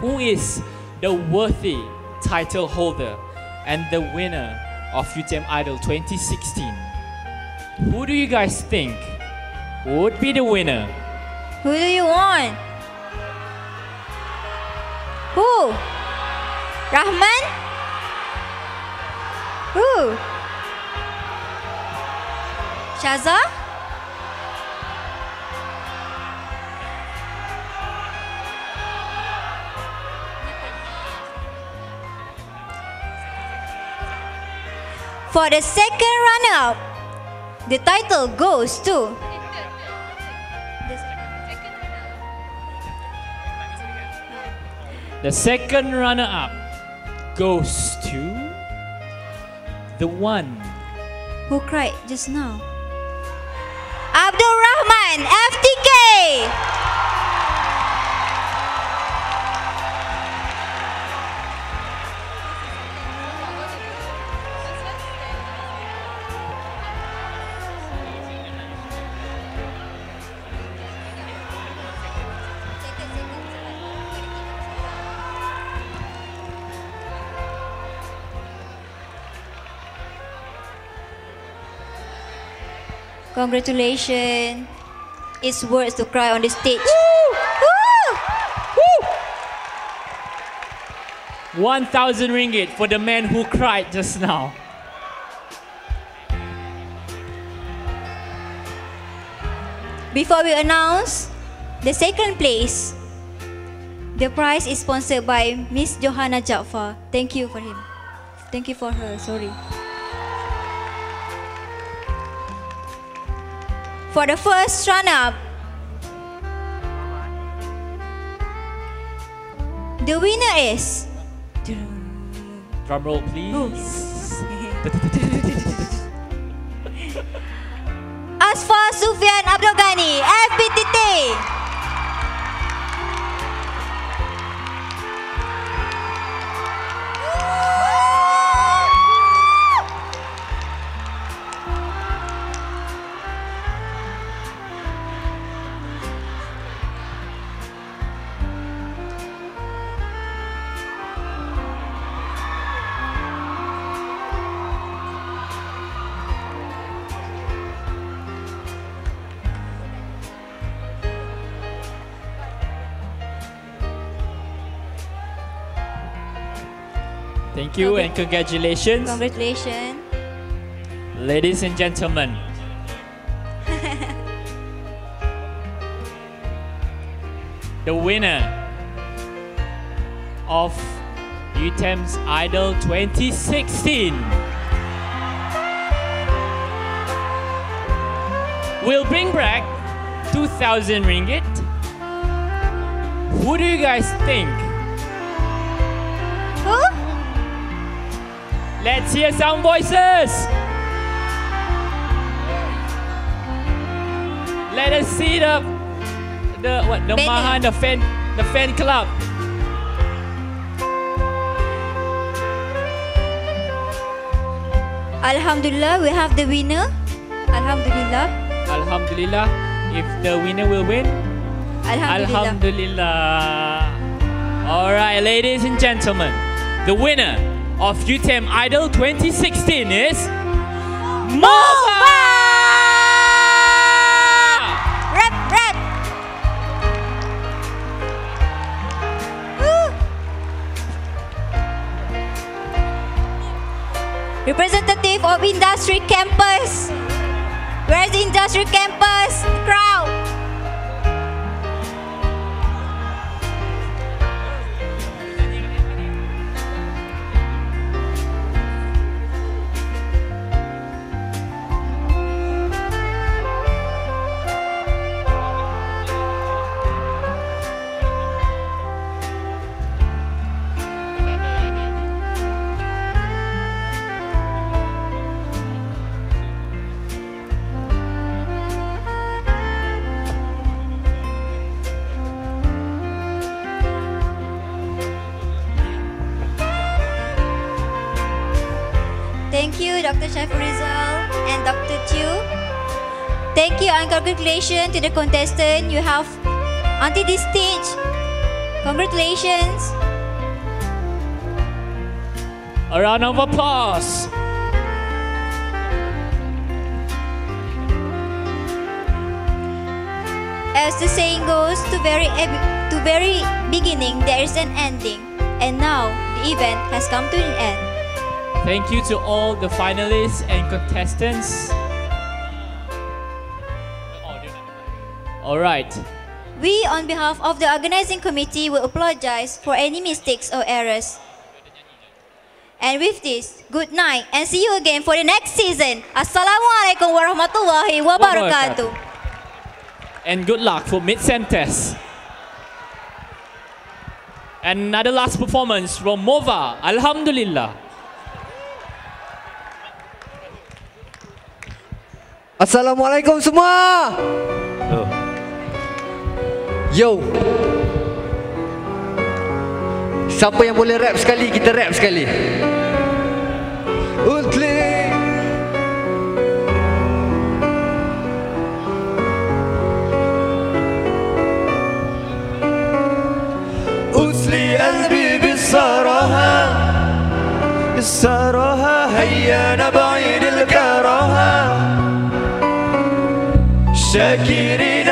[SPEAKER 1] Who is the worthy title holder and the winner of UTM Idol 2016? Who do you guys think would be the winner.
[SPEAKER 2] Who do you want? Who? Rahman? Who? Shaza? For the second runner-up, the title goes to
[SPEAKER 1] The second runner up goes to the one.
[SPEAKER 2] who cried just now. Abdul Rahman, Congratulations. It's words to cry on the stage. Woo!
[SPEAKER 1] 1000 ringgit for the man who cried just now.
[SPEAKER 2] Before we announce the second place, the prize is sponsored by Miss Johanna Jaffa. Thank you for him. Thank you for her. Sorry. For the first runner-up, the winner is
[SPEAKER 1] Drum roll, please.
[SPEAKER 2] Asfar Sufian Abdul Ghani, FPTT.
[SPEAKER 1] Thank you and congratulations,
[SPEAKER 2] Congratulations.
[SPEAKER 1] ladies and gentlemen. [LAUGHS] the winner of UTEM's Idol 2016 will bring back 2000 ringgit. Who do you guys think? Let's hear some voices. Let us see the the what the. Mahan the fan the fan club.
[SPEAKER 2] Alhamdulillah, we have the winner. Alhamdulillah.
[SPEAKER 1] Alhamdulillah. If the winner will win,
[SPEAKER 2] Alhamdulillah.
[SPEAKER 1] Alhamdulillah. All right, ladies and gentlemen, the winner of UTEM Idol 2016 is Mova.
[SPEAKER 2] Rap. Woo. Representative of industry campus. Where's the industry campus? Crowd. Congratulations to the contestant. You have until this stage. Congratulations.
[SPEAKER 1] A round of applause.
[SPEAKER 2] As the saying goes, to very to very beginning there is an ending, and now the event has come to an end.
[SPEAKER 1] Thank you to all the finalists and contestants. All right.
[SPEAKER 2] We, on behalf of the organizing committee, will apologize for any mistakes or errors. And with this, good night and see you again for the next season. Assalamualaikum warahmatullahi wabarakatuh.
[SPEAKER 1] And good luck for mid-sem test. And another last performance from Mova. Alhamdulillah.
[SPEAKER 16] Assalamualaikum semua. Yo. Siapa yang boleh rap sekali, kita rap sekali. Utli.
[SPEAKER 19] أسلي قلبي بالصراحة الصراحة هيا نبعد الكراهة شاكرين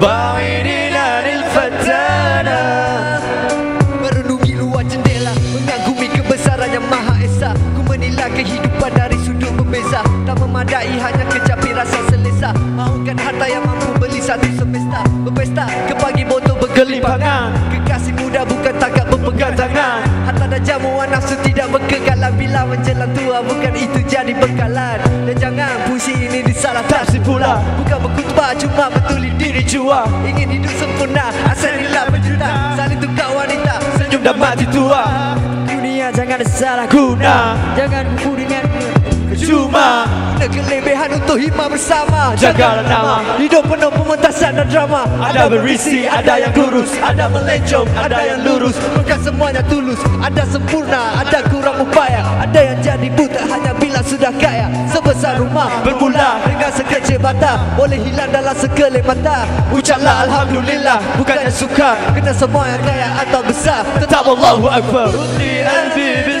[SPEAKER 19] Bawini dan Ilfatana
[SPEAKER 16] Merenungi luar jendela Mengagumi kebesaran yang maha esa. Ku menilai kehidupan dari sudut berbeza. Tak memadai hanya kecapi rasa selesa. Mahukan harta yang mampu beli satu semesta. Berpesta ke pagi botol berkelimpangan Kekasih muda bukan takat berpegang tangan. Harta dan jamuan nafsu tidak berkekalan. Bila menjelang tua bukan itu jadi bekalan. Dan jangan pusing ini disalah tafsir pula Bukan berkutbah cuma betulin diri jua. Ingin hidup sempurna asal rela berjuta. Saling tukar wanita senyum dan mati tua. Dunia jangan salah guna. Jangan kumpul dengan percuma. Guna kelebihan untuk hima bersama.
[SPEAKER 19] Jaga nama.
[SPEAKER 16] Hidup penuh pementasan dan drama.
[SPEAKER 19] Ada berisi, ada yang kurus Ada melencong, ada yang lurus.
[SPEAKER 16] Bukan semuanya tulus Ada sempurna, ada kurang upaya. Ada yang jadi buta hanya bila sudah kaya. Sebesar rumah bermula Dengan sekecil bata Boleh hilang dalam sekelip mata. Ucaplah Alhamdulillah Bukannya suka. Kena semua yang kaya atau besar. Tetap Allahu Akbar.
[SPEAKER 19] Rutin dan bibir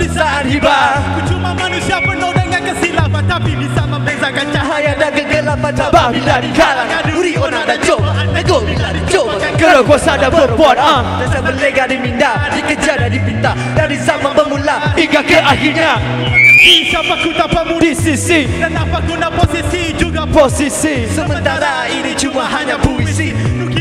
[SPEAKER 7] kau di saat hibah. Ku cuma manusia penuh dengan kesilapan Tapi bisa membezakan cahaya dan kegelapan. Tabah bila di kalangan duri orang dan coba Nego bila dicoba
[SPEAKER 19] Kerana kuasa dan berbuat ah.
[SPEAKER 16] Dan saya berlega diminda Dikejar dan dipinta. Dari zaman bermula
[SPEAKER 19] Hingga ke akhirnya.
[SPEAKER 7] Siapa ku tanpamu
[SPEAKER 19] Di sisi.
[SPEAKER 7] Dan apa guna posisi? Juga
[SPEAKER 19] Posisi.
[SPEAKER 7] Sementara ini cuma hanya puisi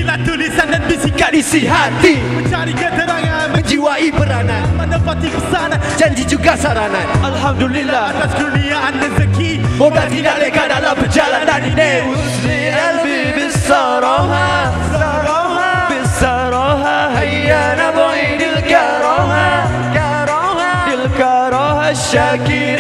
[SPEAKER 7] ialah tulisan dan bisikan
[SPEAKER 16] isi hati.
[SPEAKER 7] Mencari keterangan
[SPEAKER 16] Menjiwai peranan.
[SPEAKER 7] Menepati kesan
[SPEAKER 16] Janji juga saranan.
[SPEAKER 19] Alhamdulillah.
[SPEAKER 7] Atas kuniaan rezeki.
[SPEAKER 16] Moga tidak leka dalam perjalanan ini. Usri LB Bisaroha Bisaroha Bisaroha Hayya naboi Dilkaroha.
[SPEAKER 17] Dilkaroha. Syakir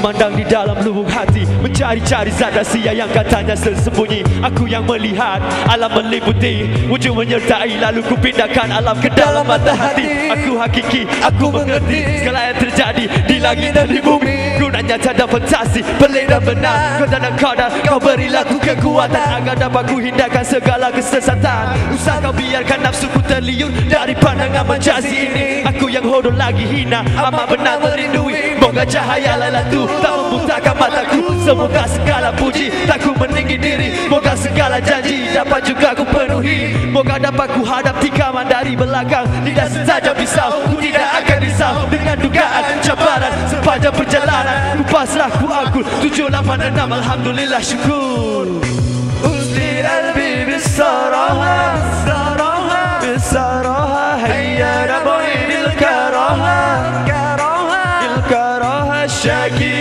[SPEAKER 17] memandang di dalam Mencari-cari zat rahsia yang katanya tersembunyi Aku yang melihat alam meliputi. Wujud menyertai lalu ku pindahkan alam ke dalam mata hati. Aku hakiki, aku mengerti. Segala yang terjadi di langit dan di bumi. Gunanya dan fantasi Pelik dan benar. Kau dan kau dan kau berilah ku kekuatan. Agar dapat ku hindarkan segala kesesatan. Usah kau biarkan nafsuku terliur Dari pandangan majazi ini. Aku yang hodoh lagi hina Amat benar merindui. Moga cahaya lalatu Tak membutakan mataku. Semoga segala puji Tak ku meninggi diri. Moga segala janji Dapat juga ku penuhi. Moga dapat ku hadap tikaman dari belakang. Tidak sesaja pisau Ku tidak akan risau Dengan dugaan cabaran. Sepanjang perjalanan Ku pasrah ku akul Tujuh lapan enam Alhamdulillah syukur. Usti qalbi bisaraha Bisaraha Bisaraha Hayya nabuhi bilkaraha Karaha Bilkaraha Syakirina